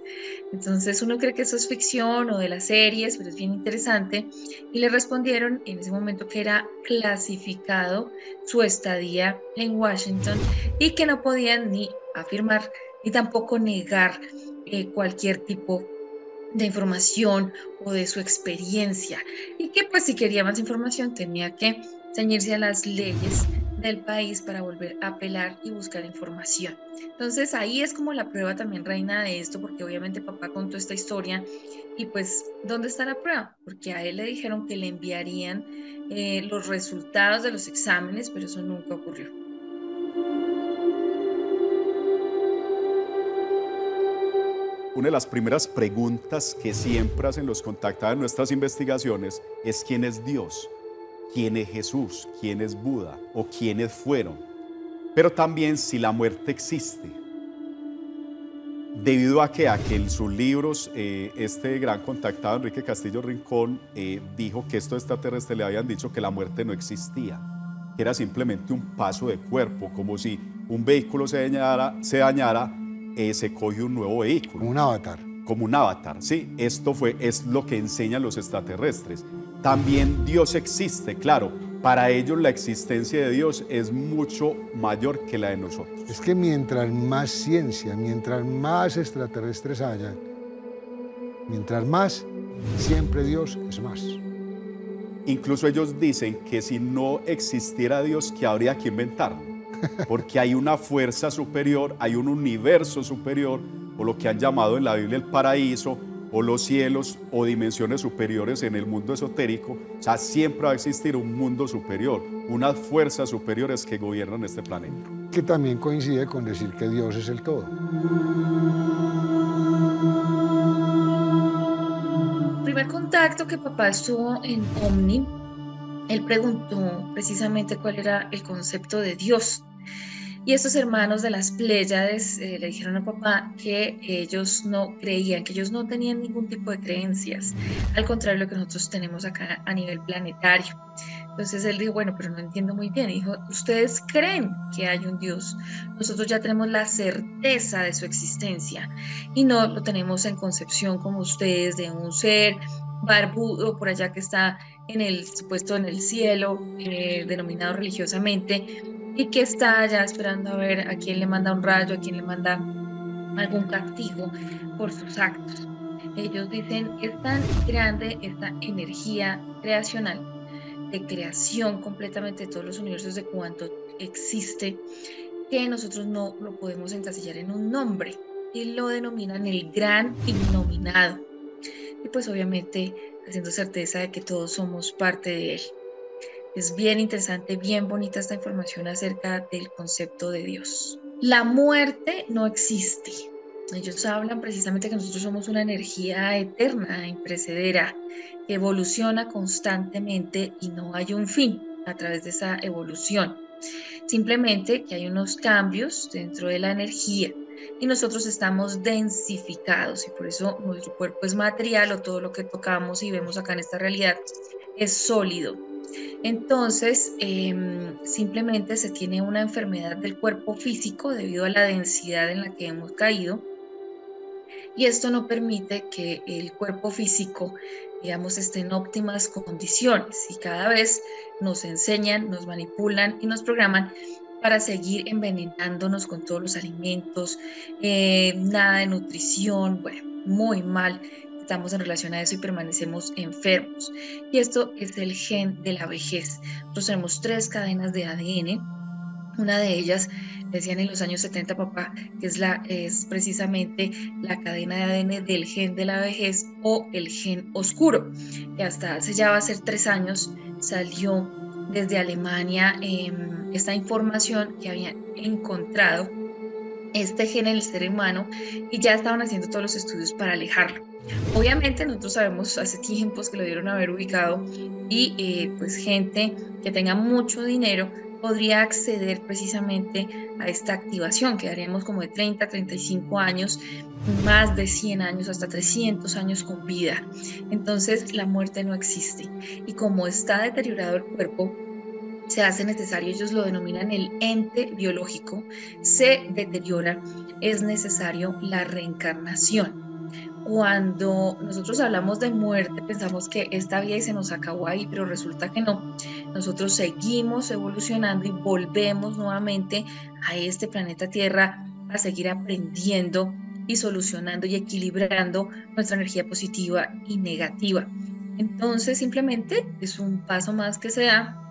Entonces uno cree que eso es ficción o de las series, pero es bien interesante. Y le respondieron en ese momento que era clasificado su estadía en Washington y que no podían ni afirmar ni tampoco negar eh, cualquier tipo de información o de su experiencia y que pues si quería más información tenía que ceñirse a las leyes del país para volver a apelar y buscar información. Entonces ahí es como la prueba también reina de esto, porque obviamente papá contó esta historia y pues ¿dónde está la prueba? Porque a él le dijeron que le enviarían eh, los resultados de los exámenes, pero eso nunca ocurrió. Una de las primeras preguntas que siempre hacen los contactados en nuestras investigaciones es quién es Dios quién es Jesús, quién es Buda o quiénes fueron, pero también si la muerte existe. debido a que, a que en sus libros eh, este gran contactado Enrique Castillo Rincón eh, dijo que estos extraterrestres le habían dicho que la muerte no existía, que era simplemente un paso de cuerpo, como si un vehículo se dañara, se, dañara, eh, se coge un nuevo vehículo. un avatar. Como un avatar, sí. Esto fue, es lo que enseñan los extraterrestres. También Dios existe, claro. Para ellos la existencia de Dios es mucho mayor que la de nosotros. Es que mientras más ciencia, mientras más extraterrestres haya, mientras más, siempre Dios es más. Incluso ellos dicen que si no existiera Dios, que habría que inventarlo. Porque hay una fuerza superior, hay un universo superior, o lo que han llamado en la Biblia el paraíso, o los cielos, o dimensiones superiores en el mundo esotérico. O sea, siempre va a existir un mundo superior, unas fuerzas superiores que gobiernan este planeta. Que también coincide con decir que Dios es el todo. primer contacto que papá estuvo en Omni, él preguntó precisamente cuál era el concepto de Dios. Y estos hermanos de las Pléyades eh, le dijeron a papá que ellos no creían, que ellos no tenían ningún tipo de creencias, al contrario de lo que nosotros tenemos acá a nivel planetario. Entonces él dijo, bueno, pero no entiendo muy bien. Dijo, ustedes creen que hay un Dios. Nosotros ya tenemos la certeza de su existencia y no lo tenemos en concepción como ustedes de un ser barbudo por allá que está en el supuesto en el cielo, eh, denominado religiosamente, y que está allá esperando a ver a quién le manda un rayo, a quién le manda algún castigo por sus actos. Ellos dicen, es tan grande esta energía creacional, de creación completamente de todos los universos de cuanto existe, que nosotros no lo podemos encasillar en un nombre y lo denominan el gran innominado. Y pues obviamente haciendo certeza de que todos somos parte de él. Es bien interesante, bien bonita esta información acerca del concepto de Dios. La muerte no existe. Ellos hablan precisamente que nosotros somos una energía eterna, imprecedera, que evoluciona constantemente y no hay un fin a través de esa evolución. Simplemente que hay unos cambios dentro de la energía y nosotros estamos densificados y por eso nuestro cuerpo es material o todo lo que tocamos y vemos acá en esta realidad es sólido. Entonces, em, simplemente se tiene una enfermedad del cuerpo físico debido a la densidad en la que hemos caído. Y esto no permite que el cuerpo físico, digamos, esté en óptimas condiciones. Y cada vez nos enseñan, nos manipulan y nos programan para seguir envenenándonos con todos los alimentos, eh, nada de nutrición, muy mal estamos en relación a eso y permanecemos enfermos. Y esto es el gen de la vejez. Nosotros tenemos tres cadenas de ADN. Una de ellas, decían en los años 70, papá, que es, la, es precisamente la cadena de ADN del gen de la vejez o el gen oscuro, que hasta hace ya va a ser tres años salió desde Alemania em, esta información que habían encontrado este gen en el ser humano y ya estaban haciendo todos los estudios para alejarlo. Obviamente nosotros sabemos hace tiempos que lo dieron a haber ubicado y eh, pues gente que tenga mucho dinero podría acceder precisamente a esta activación, quedaríamos como de 30, 35 años, más de 100 años, hasta 300 años con vida. Entonces la muerte no existe y como está deteriorado el cuerpo, se hace necesario, ellos lo denominan el ente biológico, se deteriora, es necesario la reencarnación cuando nosotros hablamos de muerte, pensamos que esta vida se nos acabó ahí, pero resulta que no. Nosotros seguimos evolucionando y volvemos nuevamente a este planeta Tierra a seguir aprendiendo y solucionando y equilibrando nuestra energía positiva y negativa. Entonces, simplemente es un paso más que se da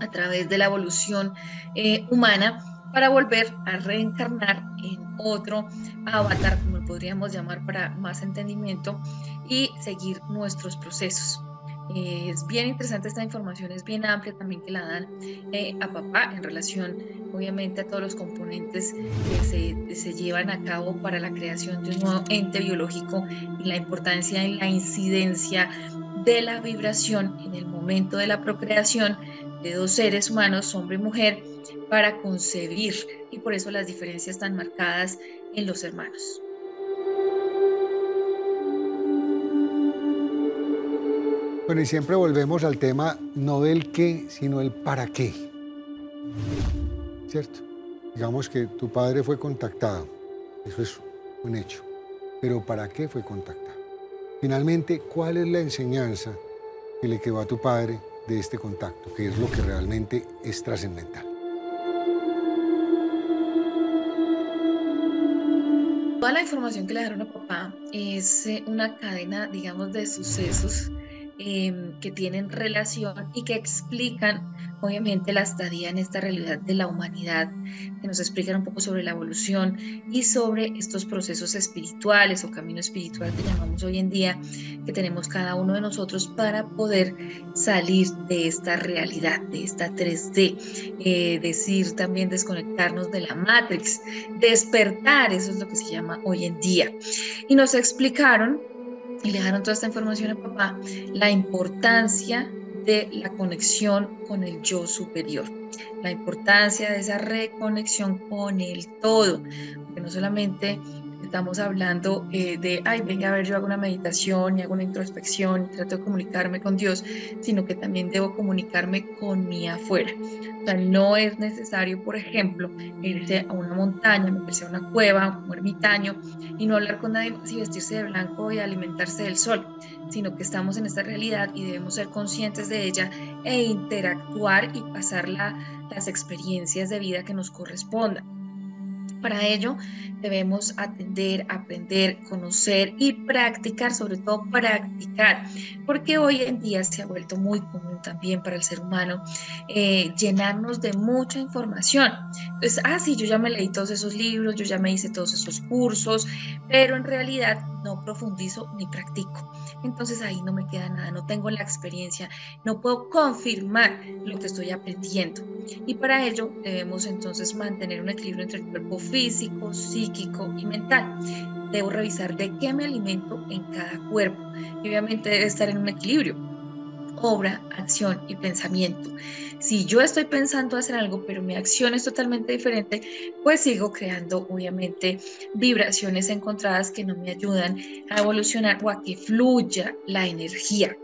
a través de la evolución eh, humana para volver a reencarnar en otro avatar, como lo podríamos llamar para más entendimiento, y seguir nuestros procesos. es bien interesante esta información, es bien amplia también que la dan eh, a papá en relación, obviamente, a todos los componentes que se, se, llevan a cabo para la creación de un nuevo ente biológico y la importancia en la incidencia de la vibración en el momento de la procreación de dos seres humanos, hombre y mujer, para concebir y por eso las diferencias tan marcadas en los hermanos. Bueno, y siempre volvemos al tema no del qué, sino el para qué. ¿Cierto? Digamos que tu padre fue contactado, eso es un hecho, pero ¿para qué fue contactado? Finalmente, ¿cuál es la enseñanza que le quedó a tu padre de este contacto, que es lo que realmente es trascendental? Toda la información que le dieron a papá es eh, una cadena, digamos, de sucesos Em, que tienen relación y que explican obviamente la estadía en esta realidad de la humanidad, que nos explican un poco sobre la evolución y sobre estos procesos espirituales o camino espiritual que llamamos hoy en día, que tenemos cada uno de nosotros para poder salir de esta realidad, de esta 3D, eh, decir también desconectarnos de la Matrix, despertar, eso es lo que se llama hoy en día. Y nos explicaron y le dejaron toda esta información a papá, la importancia de la conexión con el yo superior, la importancia de esa reconexión con el todo, porque no solamente estamos hablando eh, de, ay, venga a ver, yo hago una meditación y hago una introspección y trato de comunicarme con Dios, sino que también debo comunicarme con mi afuera. O sea, no es necesario, por ejemplo, irse a una montaña, meterse a una cueva, un ermitaño y no hablar con nadie más y vestirse de blanco y alimentarse del sol, sino que estamos en esta realidad y debemos ser conscientes de ella e interactuar y pasar las experiencias de vida que nos correspondan. Para ello debemos atender, aprender, conocer y practicar, sobre todo practicar, porque hoy en día se ha vuelto muy común también para el ser humano eh, llenarnos de mucha información. Entonces, ah, sí, yo ya me leí todos esos libros, yo ya me hice todos esos cursos, pero en realidad no profundizo ni practico. Entonces ahí no me queda nada, no tengo la experiencia, no puedo confirmar lo que estoy aprendiendo. Y para ello debemos entonces mantener un equilibrio entre el cuerpo físico, psíquico, y mental. Debo revisar de qué me alimento en cada cuerpo y obviamente debe estar en un equilibrio. Obra, acción y pensamiento. Si yo estoy pensando hacer algo, pero mi acción es totalmente diferente, pues sigo creando obviamente vibraciones encontradas que no me ayudan a evolucionar o a que fluya la energía.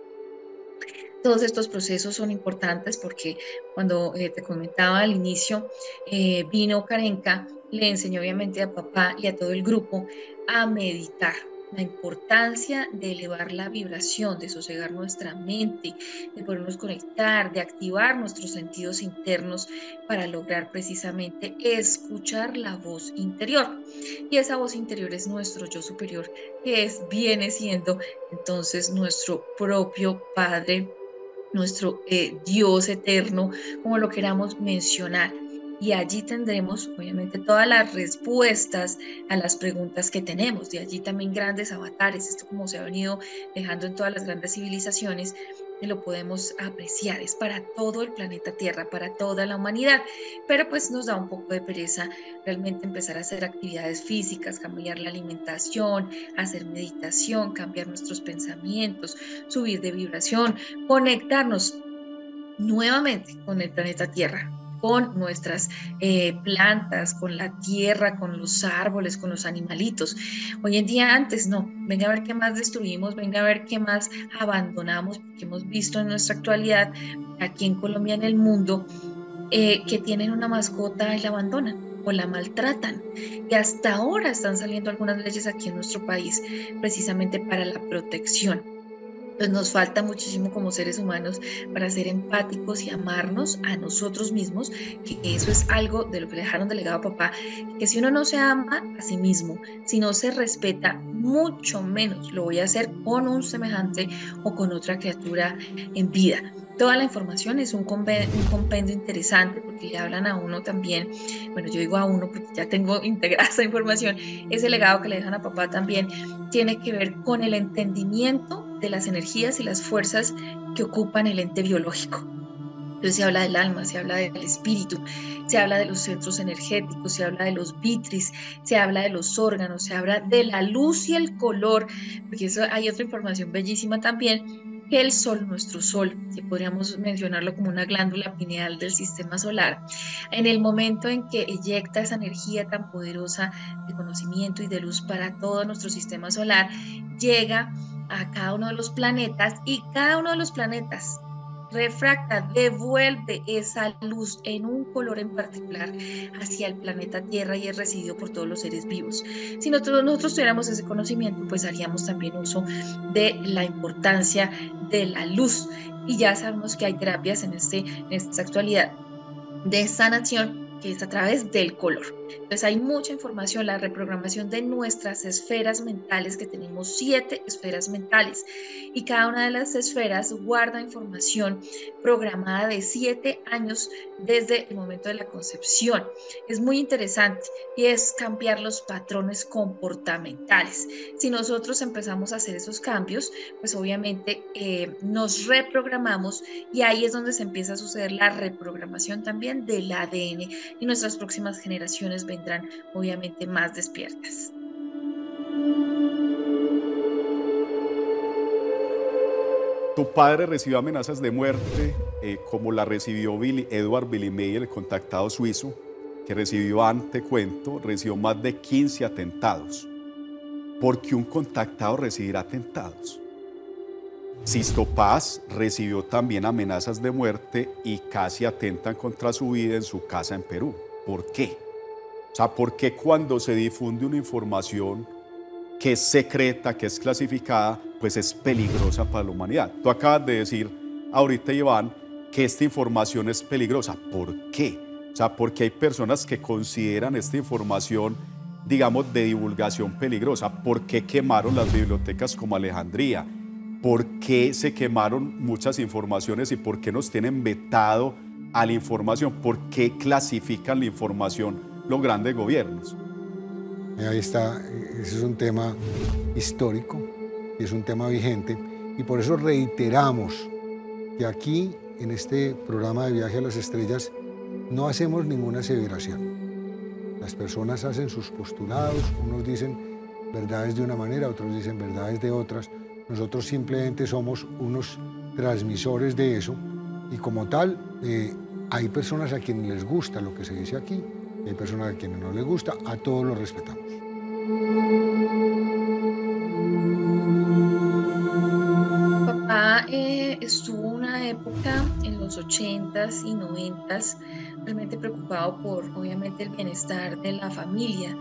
Todos estos procesos son importantes porque cuando eh, te comentaba al inicio, eh, vino Karenka le enseñó obviamente a papá y a todo el grupo a meditar, la importancia de elevar la vibración, de sosegar nuestra mente, de podernos conectar, de activar nuestros sentidos internos para lograr precisamente escuchar la voz interior. Y esa voz interior es nuestro yo superior, que es, viene siendo entonces nuestro propio Padre, nuestro eh, Dios eterno, como lo queramos mencionar y allí tendremos obviamente todas las respuestas a las preguntas que tenemos. De allí también grandes avatares, esto como se ha venido dejando en todas las grandes civilizaciones, lo podemos apreciar, es para todo el planeta Tierra, para toda la humanidad, pero pues nos da un poco de pereza realmente empezar a hacer actividades físicas, cambiar la alimentación, hacer meditación, cambiar nuestros pensamientos, subir de vibración, conectarnos nuevamente con el planeta Tierra, con nuestras eh, plantas, con la tierra, con los árboles, con los animalitos. Hoy en día antes no, venga a ver qué más destruimos, venga a ver qué más abandonamos, porque hemos visto en nuestra actualidad, aquí en Colombia, en el mundo, eh, que tienen una mascota y la abandonan o la maltratan. Y hasta ahora están saliendo algunas leyes aquí en nuestro país precisamente para la protección pues nos falta muchísimo como seres humanos para ser empáticos y amarnos a nosotros mismos, que eso es algo de lo que le dejaron delegado a papá, que si uno no se ama a sí mismo, si no se respeta, mucho menos lo voy a hacer con un semejante o con otra criatura en vida. Toda la información es un un compendio, interesante porque le hablan a uno también, bueno, yo digo a uno porque ya tengo integrada esa información, ese legado que le dejan a papá también tiene que ver con el entendimiento de las energías y las fuerzas que ocupan el ente biológico. Entonces se habla del alma, se habla del espíritu, se habla de los centros energéticos, se habla de los vitris, se habla de los órganos, se habla de la luz y el color, porque eso hay otra información bellísima también que el Sol, nuestro Sol, si podríamos mencionarlo como una glándula pineal del sistema solar, en el momento en que eyecta esa energía tan poderosa de conocimiento y de luz para todo nuestro sistema solar, llega a cada uno de los planetas y cada uno de los planetas refracta, devuelve esa luz en un color en particular hacia el planeta Tierra y es recibido por todos los seres vivos. Si nosotros, nosotros tuviéramos ese conocimiento, pues haríamos también uso de la importancia de la luz. Y ya sabemos que hay terapias en, este, en esta actualidad de sanación que es a través del color. Entonces hay mucha información, la reprogramación de nuestras esferas mentales, que tenemos siete esferas mentales y cada una de las esferas guarda información programada de siete años desde el momento de la concepción. Es muy interesante y es cambiar los patrones comportamentales. Si nosotros empezamos a hacer esos cambios, pues obviamente eh, nos reprogramamos y ahí es donde se empieza a suceder la reprogramación también del ADN y nuestras próximas generaciones vendrán obviamente más despiertas. Tu padre recibió amenazas de muerte, eh, como la recibió Billy, Edward Billy Mayer, el contactado suizo, que recibió ante cuento, recibió más de 15 atentados. ¿Por qué un contactado recibirá atentados? Sisto Paz recibió también amenazas de muerte y casi atentan contra su vida en su casa en Perú. ¿Por qué? O sea, ¿por qué cuando se difunde una información que es secreta, que es clasificada, pues es peligrosa para la humanidad? Tú acabas de decir ahorita, Iván, que esta información es peligrosa. ¿Por qué? O sea, porque hay personas que consideran esta información, digamos, de divulgación peligrosa. ¿Por qué quemaron las bibliotecas como Alejandría? por qué se quemaron muchas informaciones y por qué nos tienen vetado a la información, por qué clasifican la información los grandes gobiernos. Ahí está, ese es un tema histórico y es un tema vigente y por eso reiteramos que aquí en este programa de viaje a las estrellas no hacemos ninguna aseveración. Las personas hacen sus postulados, unos dicen verdades de una manera, otros dicen verdades de otras, nosotros simplemente somos unos transmisores de eso y como tal eh, hay personas a quienes les gusta lo que se dice aquí, hay personas a quienes no les gusta, a todos los respetamos. Papá eh, estuvo una época en los 80s y 90s realmente preocupado por obviamente el bienestar de la familia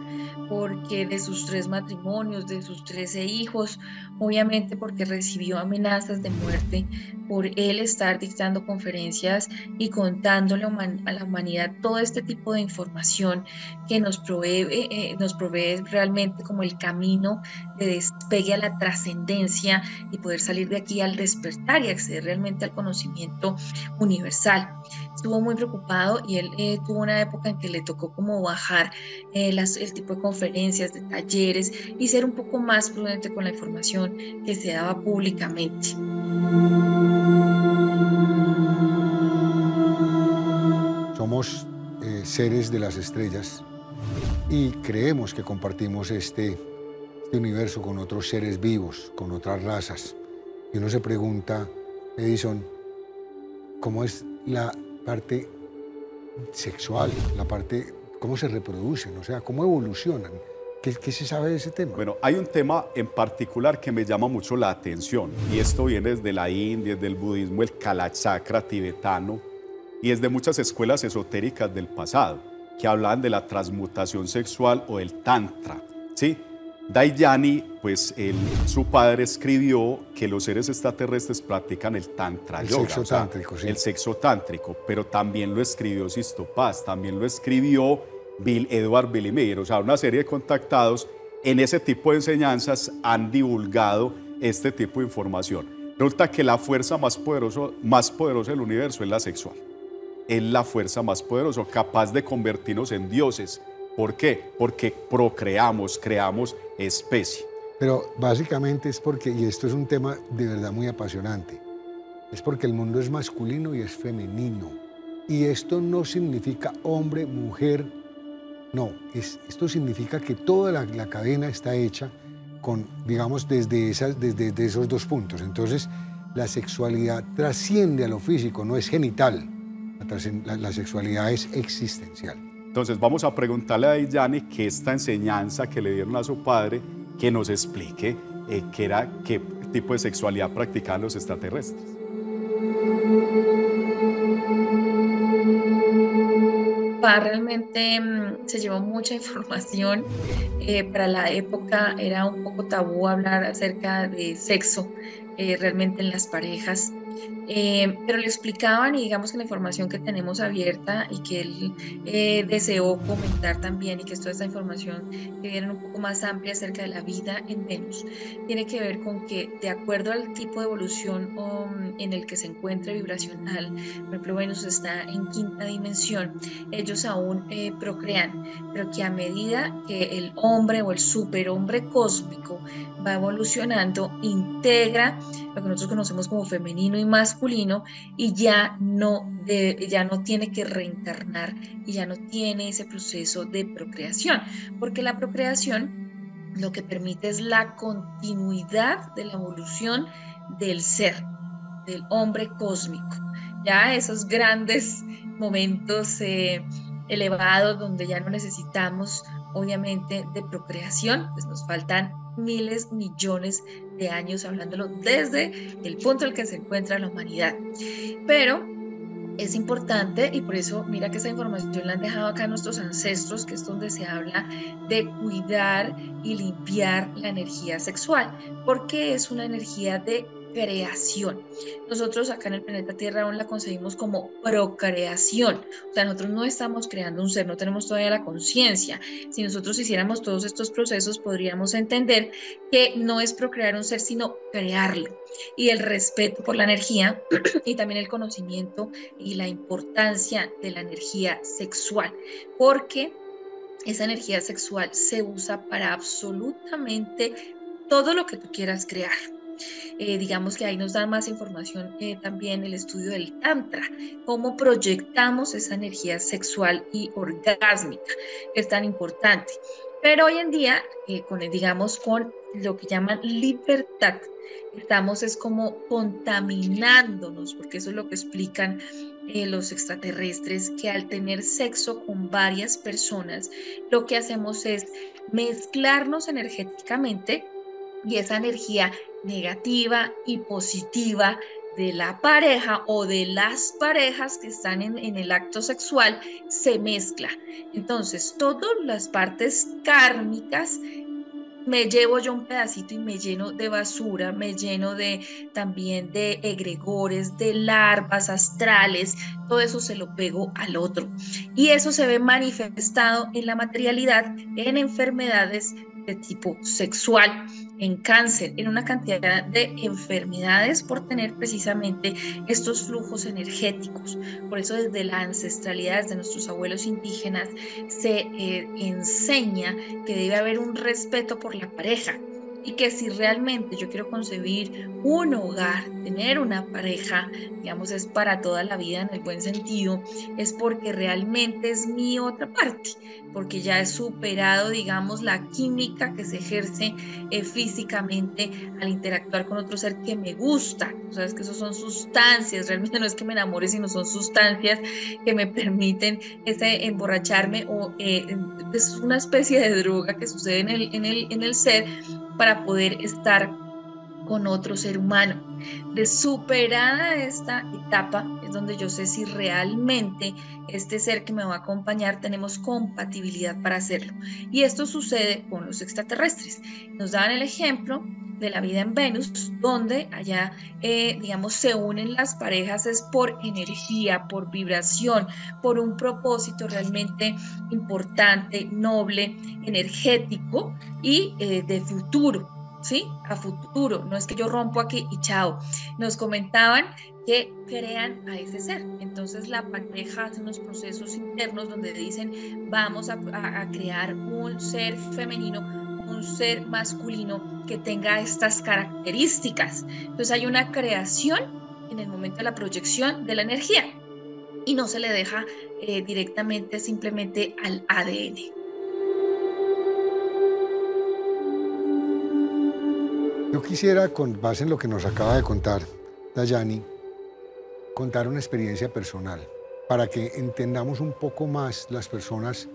porque de sus tres matrimonios, de sus trece hijos, obviamente porque recibió amenazas de muerte por él estar dictando conferencias y contándole a la humanidad todo este tipo de información que nos provee, eh, nos provee realmente como el camino de despegue a la trascendencia y poder salir de aquí al despertar y acceder realmente al conocimiento universal. Estuvo muy preocupado y él eh, tuvo una época en que le tocó como bajar eh, el tipo de conferencias, de talleres y ser un poco más prudente con la información que se daba públicamente. Somos eh, seres de las estrellas y creemos que compartimos este, este universo con otros seres vivos, con otras razas. Y uno se pregunta, Edison, ¿cómo es la parte sexual, la parte, cómo se reproducen, o sea, cómo evolucionan. ¿Qué, ¿Qué, se sabe de ese tema? Bueno, hay un tema en particular que me llama mucho la atención y esto viene desde la India, desde el budismo, el Kalachakra tibetano y desde muchas escuelas esotéricas del pasado que hablaban de la transmutación sexual o el tantra, ¿sí? Dayani, pues su padre escribió que los seres extraterrestres practican el tantra el yoga. Sexo tántrico, sí. El sexo tántrico, pero también lo escribió Sisto Paz, también lo escribió Bill Edward Billy Mayer, o sea, una serie de contactados en ese tipo de enseñanzas han divulgado este tipo de información. Resulta que la fuerza más poderosa, más poderosa del universo es la sexual. Es la fuerza más poderosa, capaz de convertirnos en dioses. ¿Por qué? Porque procreamos, creamos especie. Pero básicamente es porque, y esto es un tema de verdad muy apasionante, es porque el mundo es masculino y es femenino. Y esto no significa hombre, mujer, no, es, esto significa que toda la, cadena está hecha con, digamos, desde esos dos puntos. Entonces, la sexualidad trasciende a lo físico, no es genital, la, la, sexualidad es existencial. Entonces vamos a preguntarle a Dayani que esta enseñanza que le dieron a su padre, que nos explique eh, que era, que, tipo de sexualidad practicaban los extraterrestres. realmente mm, se llevó mucha información. Eh, para la época era un poco tabú hablar acerca de sexo eh, realmente en las parejas. Eh, pero le explicaban y digamos que la información que tenemos abierta y que él eh, deseó comentar también y que es toda esta información que viene un poco más amplia acerca de la vida en Venus, tiene que ver con que de acuerdo al tipo de evolución um, en el que se encuentra vibracional, por ejemplo Venus está en quinta dimensión, ellos aún eh, procrean, pero que a medida que el hombre o el superhombre cósmico va evolucionando, integra lo que nosotros conocemos como femenino y masculino y ya no, ya no tiene que reencarnar y ya no tiene ese proceso de procreación, porque la procreación lo que permite es la continuidad de la evolución del ser, del hombre cósmico. Ya esos grandes momentos eh, elevados donde ya no necesitamos obviamente de procreación, pues nos faltan miles, millones de años hablándolo desde el punto en el que se encuentra la humanidad. Pero es importante y por eso mira que esa información la han dejado acá nuestros ancestros, que es donde se habla de cuidar y limpiar la energía sexual, porque es una energía de creación. Nosotros acá en el planeta Tierra aún la concebimos como procreación. O sea, nosotros no estamos creando un ser, no tenemos todavía la conciencia. Si nosotros hiciéramos todos estos procesos, podríamos entender que no es procrear un ser, sino crearlo. Y el respeto por la energía y también el conocimiento y la importancia de la energía sexual. Porque esa energía sexual se usa para absolutamente todo lo que tú quieras crear. Eh, digamos que ahí nos da más información eh, también el estudio del Tantra, cómo proyectamos esa energía sexual y orgásmica, que es tan importante. Pero hoy en día, eh, con, digamos, con lo que llaman libertad, estamos es como contaminándonos, porque eso es lo que explican los extraterrestres, que al tener sexo con varias personas, lo que hacemos es mezclarnos energéticamente y esa energía negativa y positiva de la pareja o de las parejas que están en, el acto sexual se mezcla. Entonces, todas las partes kármicas me llevo yo un pedacito y me lleno de basura, me lleno de también de egregores, de larvas astrales, todo eso se lo pego al otro. Y eso se ve manifestado en la materialidad, en enfermedades de tipo sexual en cáncer, en una cantidad de enfermedades por tener precisamente estos flujos energéticos. Por eso desde la ancestralidad de nuestros abuelos indígenas se eh, enseña que debe haber un respeto por la pareja, y que si realmente yo quiero concebir un hogar, tener una pareja, digamos, es para toda la vida en el buen sentido, es porque realmente es mi otra parte, porque ya he superado, digamos, la química que se ejerce eh, físicamente al interactuar con otro ser que me gusta. Sabes que eso son sustancias, realmente no es que me enamore, sino son sustancias que me permiten ese emborracharme o eh, es una especie de droga que sucede en el, en el, en el ser para poder estar con otro ser humano. De superada esta etapa es donde yo sé si realmente este ser que me va a acompañar tenemos compatibilidad para hacerlo. Y esto sucede con los extraterrestres. Nos dan el ejemplo de la vida en Venus, donde allá, eh, digamos, se unen las parejas es por energía, por vibración, por un propósito realmente importante, noble, energético y eh, de futuro. ¿Sí? A futuro, no es que yo rompo aquí y chao. Nos comentaban que crean a ese ser. Entonces la pareja hace unos procesos internos donde dicen, vamos a, crear un ser femenino, un ser masculino que tenga estas características. Entonces hay una creación en el momento de la proyección de la energía y no se le deja eh, directamente simplemente al ADN. Yo quisiera, con base en lo que nos acaba de contar Dayani, contar una experiencia personal para que entendamos un poco más las personas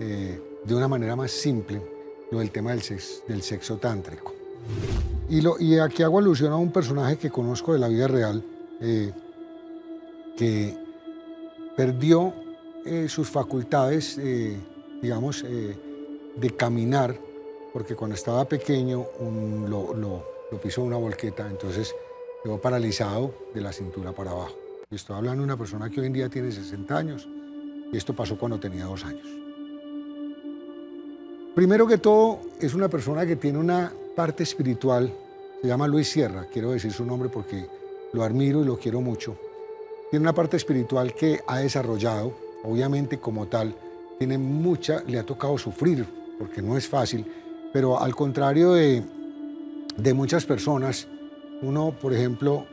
eh, de una manera más simple lo del tema del, sexo tántrico. Y, aquí hago alusión a un personaje que conozco de la vida real, eh, que perdió eh, sus facultades, digamos, de caminar, porque cuando estaba pequeño lo, lo, lo, pisó una volqueta, entonces quedó paralizado de la cintura para abajo. estoy hablando de una persona que hoy en día tiene 60 años, y esto pasó cuando tenía dos años. Primero que todo, es una persona que tiene una parte espiritual, se llama Luis Sierra, quiero decir su nombre porque lo admiro y lo quiero mucho. Tiene una parte espiritual que ha desarrollado, obviamente como tal, tiene mucha, le ha tocado sufrir, porque no es fácil, pero al contrario de, de muchas personas, uno, por ejemplo,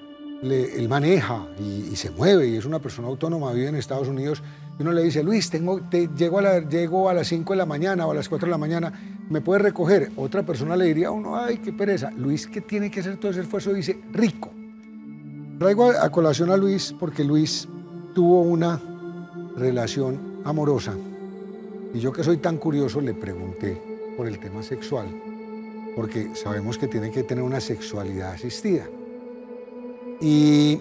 él maneja y, se mueve y es una persona autónoma, vive en Estados Unidos y uno le dice, Luis, tengo, te, llego, a llego a las 5 de la mañana o a las 4 de la mañana, ¿me puedes recoger? Otra persona le diría a uno, ay, qué pereza. Luis, que tiene que hacer todo ese esfuerzo, dice, rico. Traigo a, a colación a Luis porque Luis tuvo una relación amorosa. Y yo que soy tan curioso le pregunté por el tema sexual, porque sabemos que tiene que tener una sexualidad asistida. Y,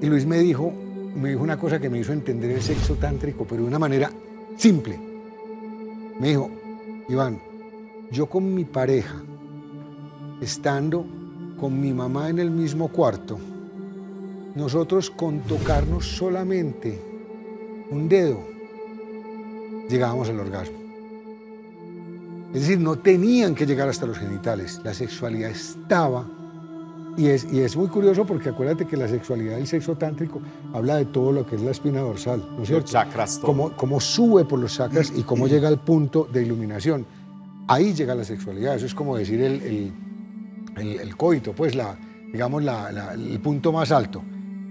Luis me dijo, me dijo una cosa que me hizo entender el sexo tántrico, pero de una manera simple. Me dijo, Iván, yo con mi pareja, estando con mi mamá en el mismo cuarto, nosotros con tocarnos solamente un dedo, llegábamos al orgasmo. Es decir, no tenían que llegar hasta los genitales, la sexualidad estaba y es, y es muy curioso porque acuérdate que la sexualidad del sexo tántrico habla de todo lo que es la espina dorsal, ¿no es cierto? Los chakras. Cómo, cómo sube por los chakras y cómo llega al punto de iluminación. Ahí llega la sexualidad, eso es como decir el, el, el, el coito, pues la, digamos la, la, el punto más alto.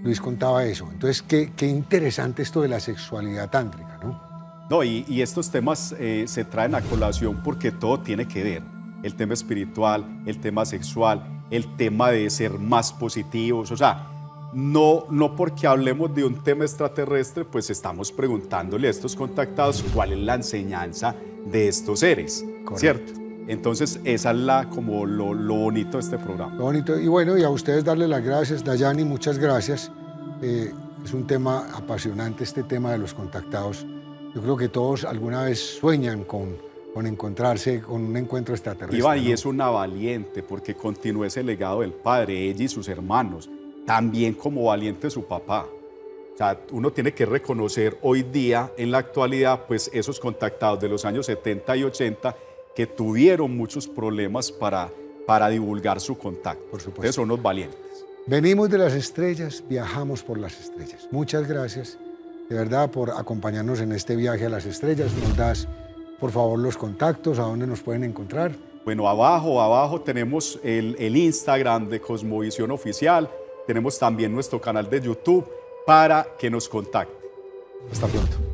Luis contaba eso. Entonces, qué, qué interesante esto de la sexualidad tántrica, ¿no? No, y, y estos temas eh, se traen a colación porque todo tiene que ver. El tema espiritual, el tema sexual, el tema de ser más positivos, o sea, no, no porque hablemos de un tema extraterrestre, pues estamos preguntándole a estos contactados cuál es la enseñanza de estos seres, Correcto. ¿cierto? Entonces, esa es la, como lo, lo, bonito de este programa. Lo bonito, y bueno, y a ustedes darle las gracias, Dayani, muchas gracias. Eh, es un tema apasionante, este tema de los contactados. Yo creo que todos alguna vez sueñan con, con encontrarse con un encuentro extraterrestre. Iván, ¿no? y es una valiente porque continúa ese legado del padre, ella y sus hermanos, también como valiente su papá. O sea, uno tiene que reconocer hoy día, en la actualidad, pues esos contactados de los años 70 y 80 que tuvieron muchos problemas para, para divulgar su contacto. Por supuesto. Entonces son los valientes. Venimos de las estrellas, viajamos por las estrellas. Muchas gracias, de verdad, por acompañarnos en este viaje a las estrellas. Nos das por favor los contactos, a dónde nos pueden encontrar. Bueno, abajo, abajo tenemos el, el, Instagram de Cosmovisión Oficial, tenemos también nuestro canal de YouTube para que nos contacten. Hasta pronto.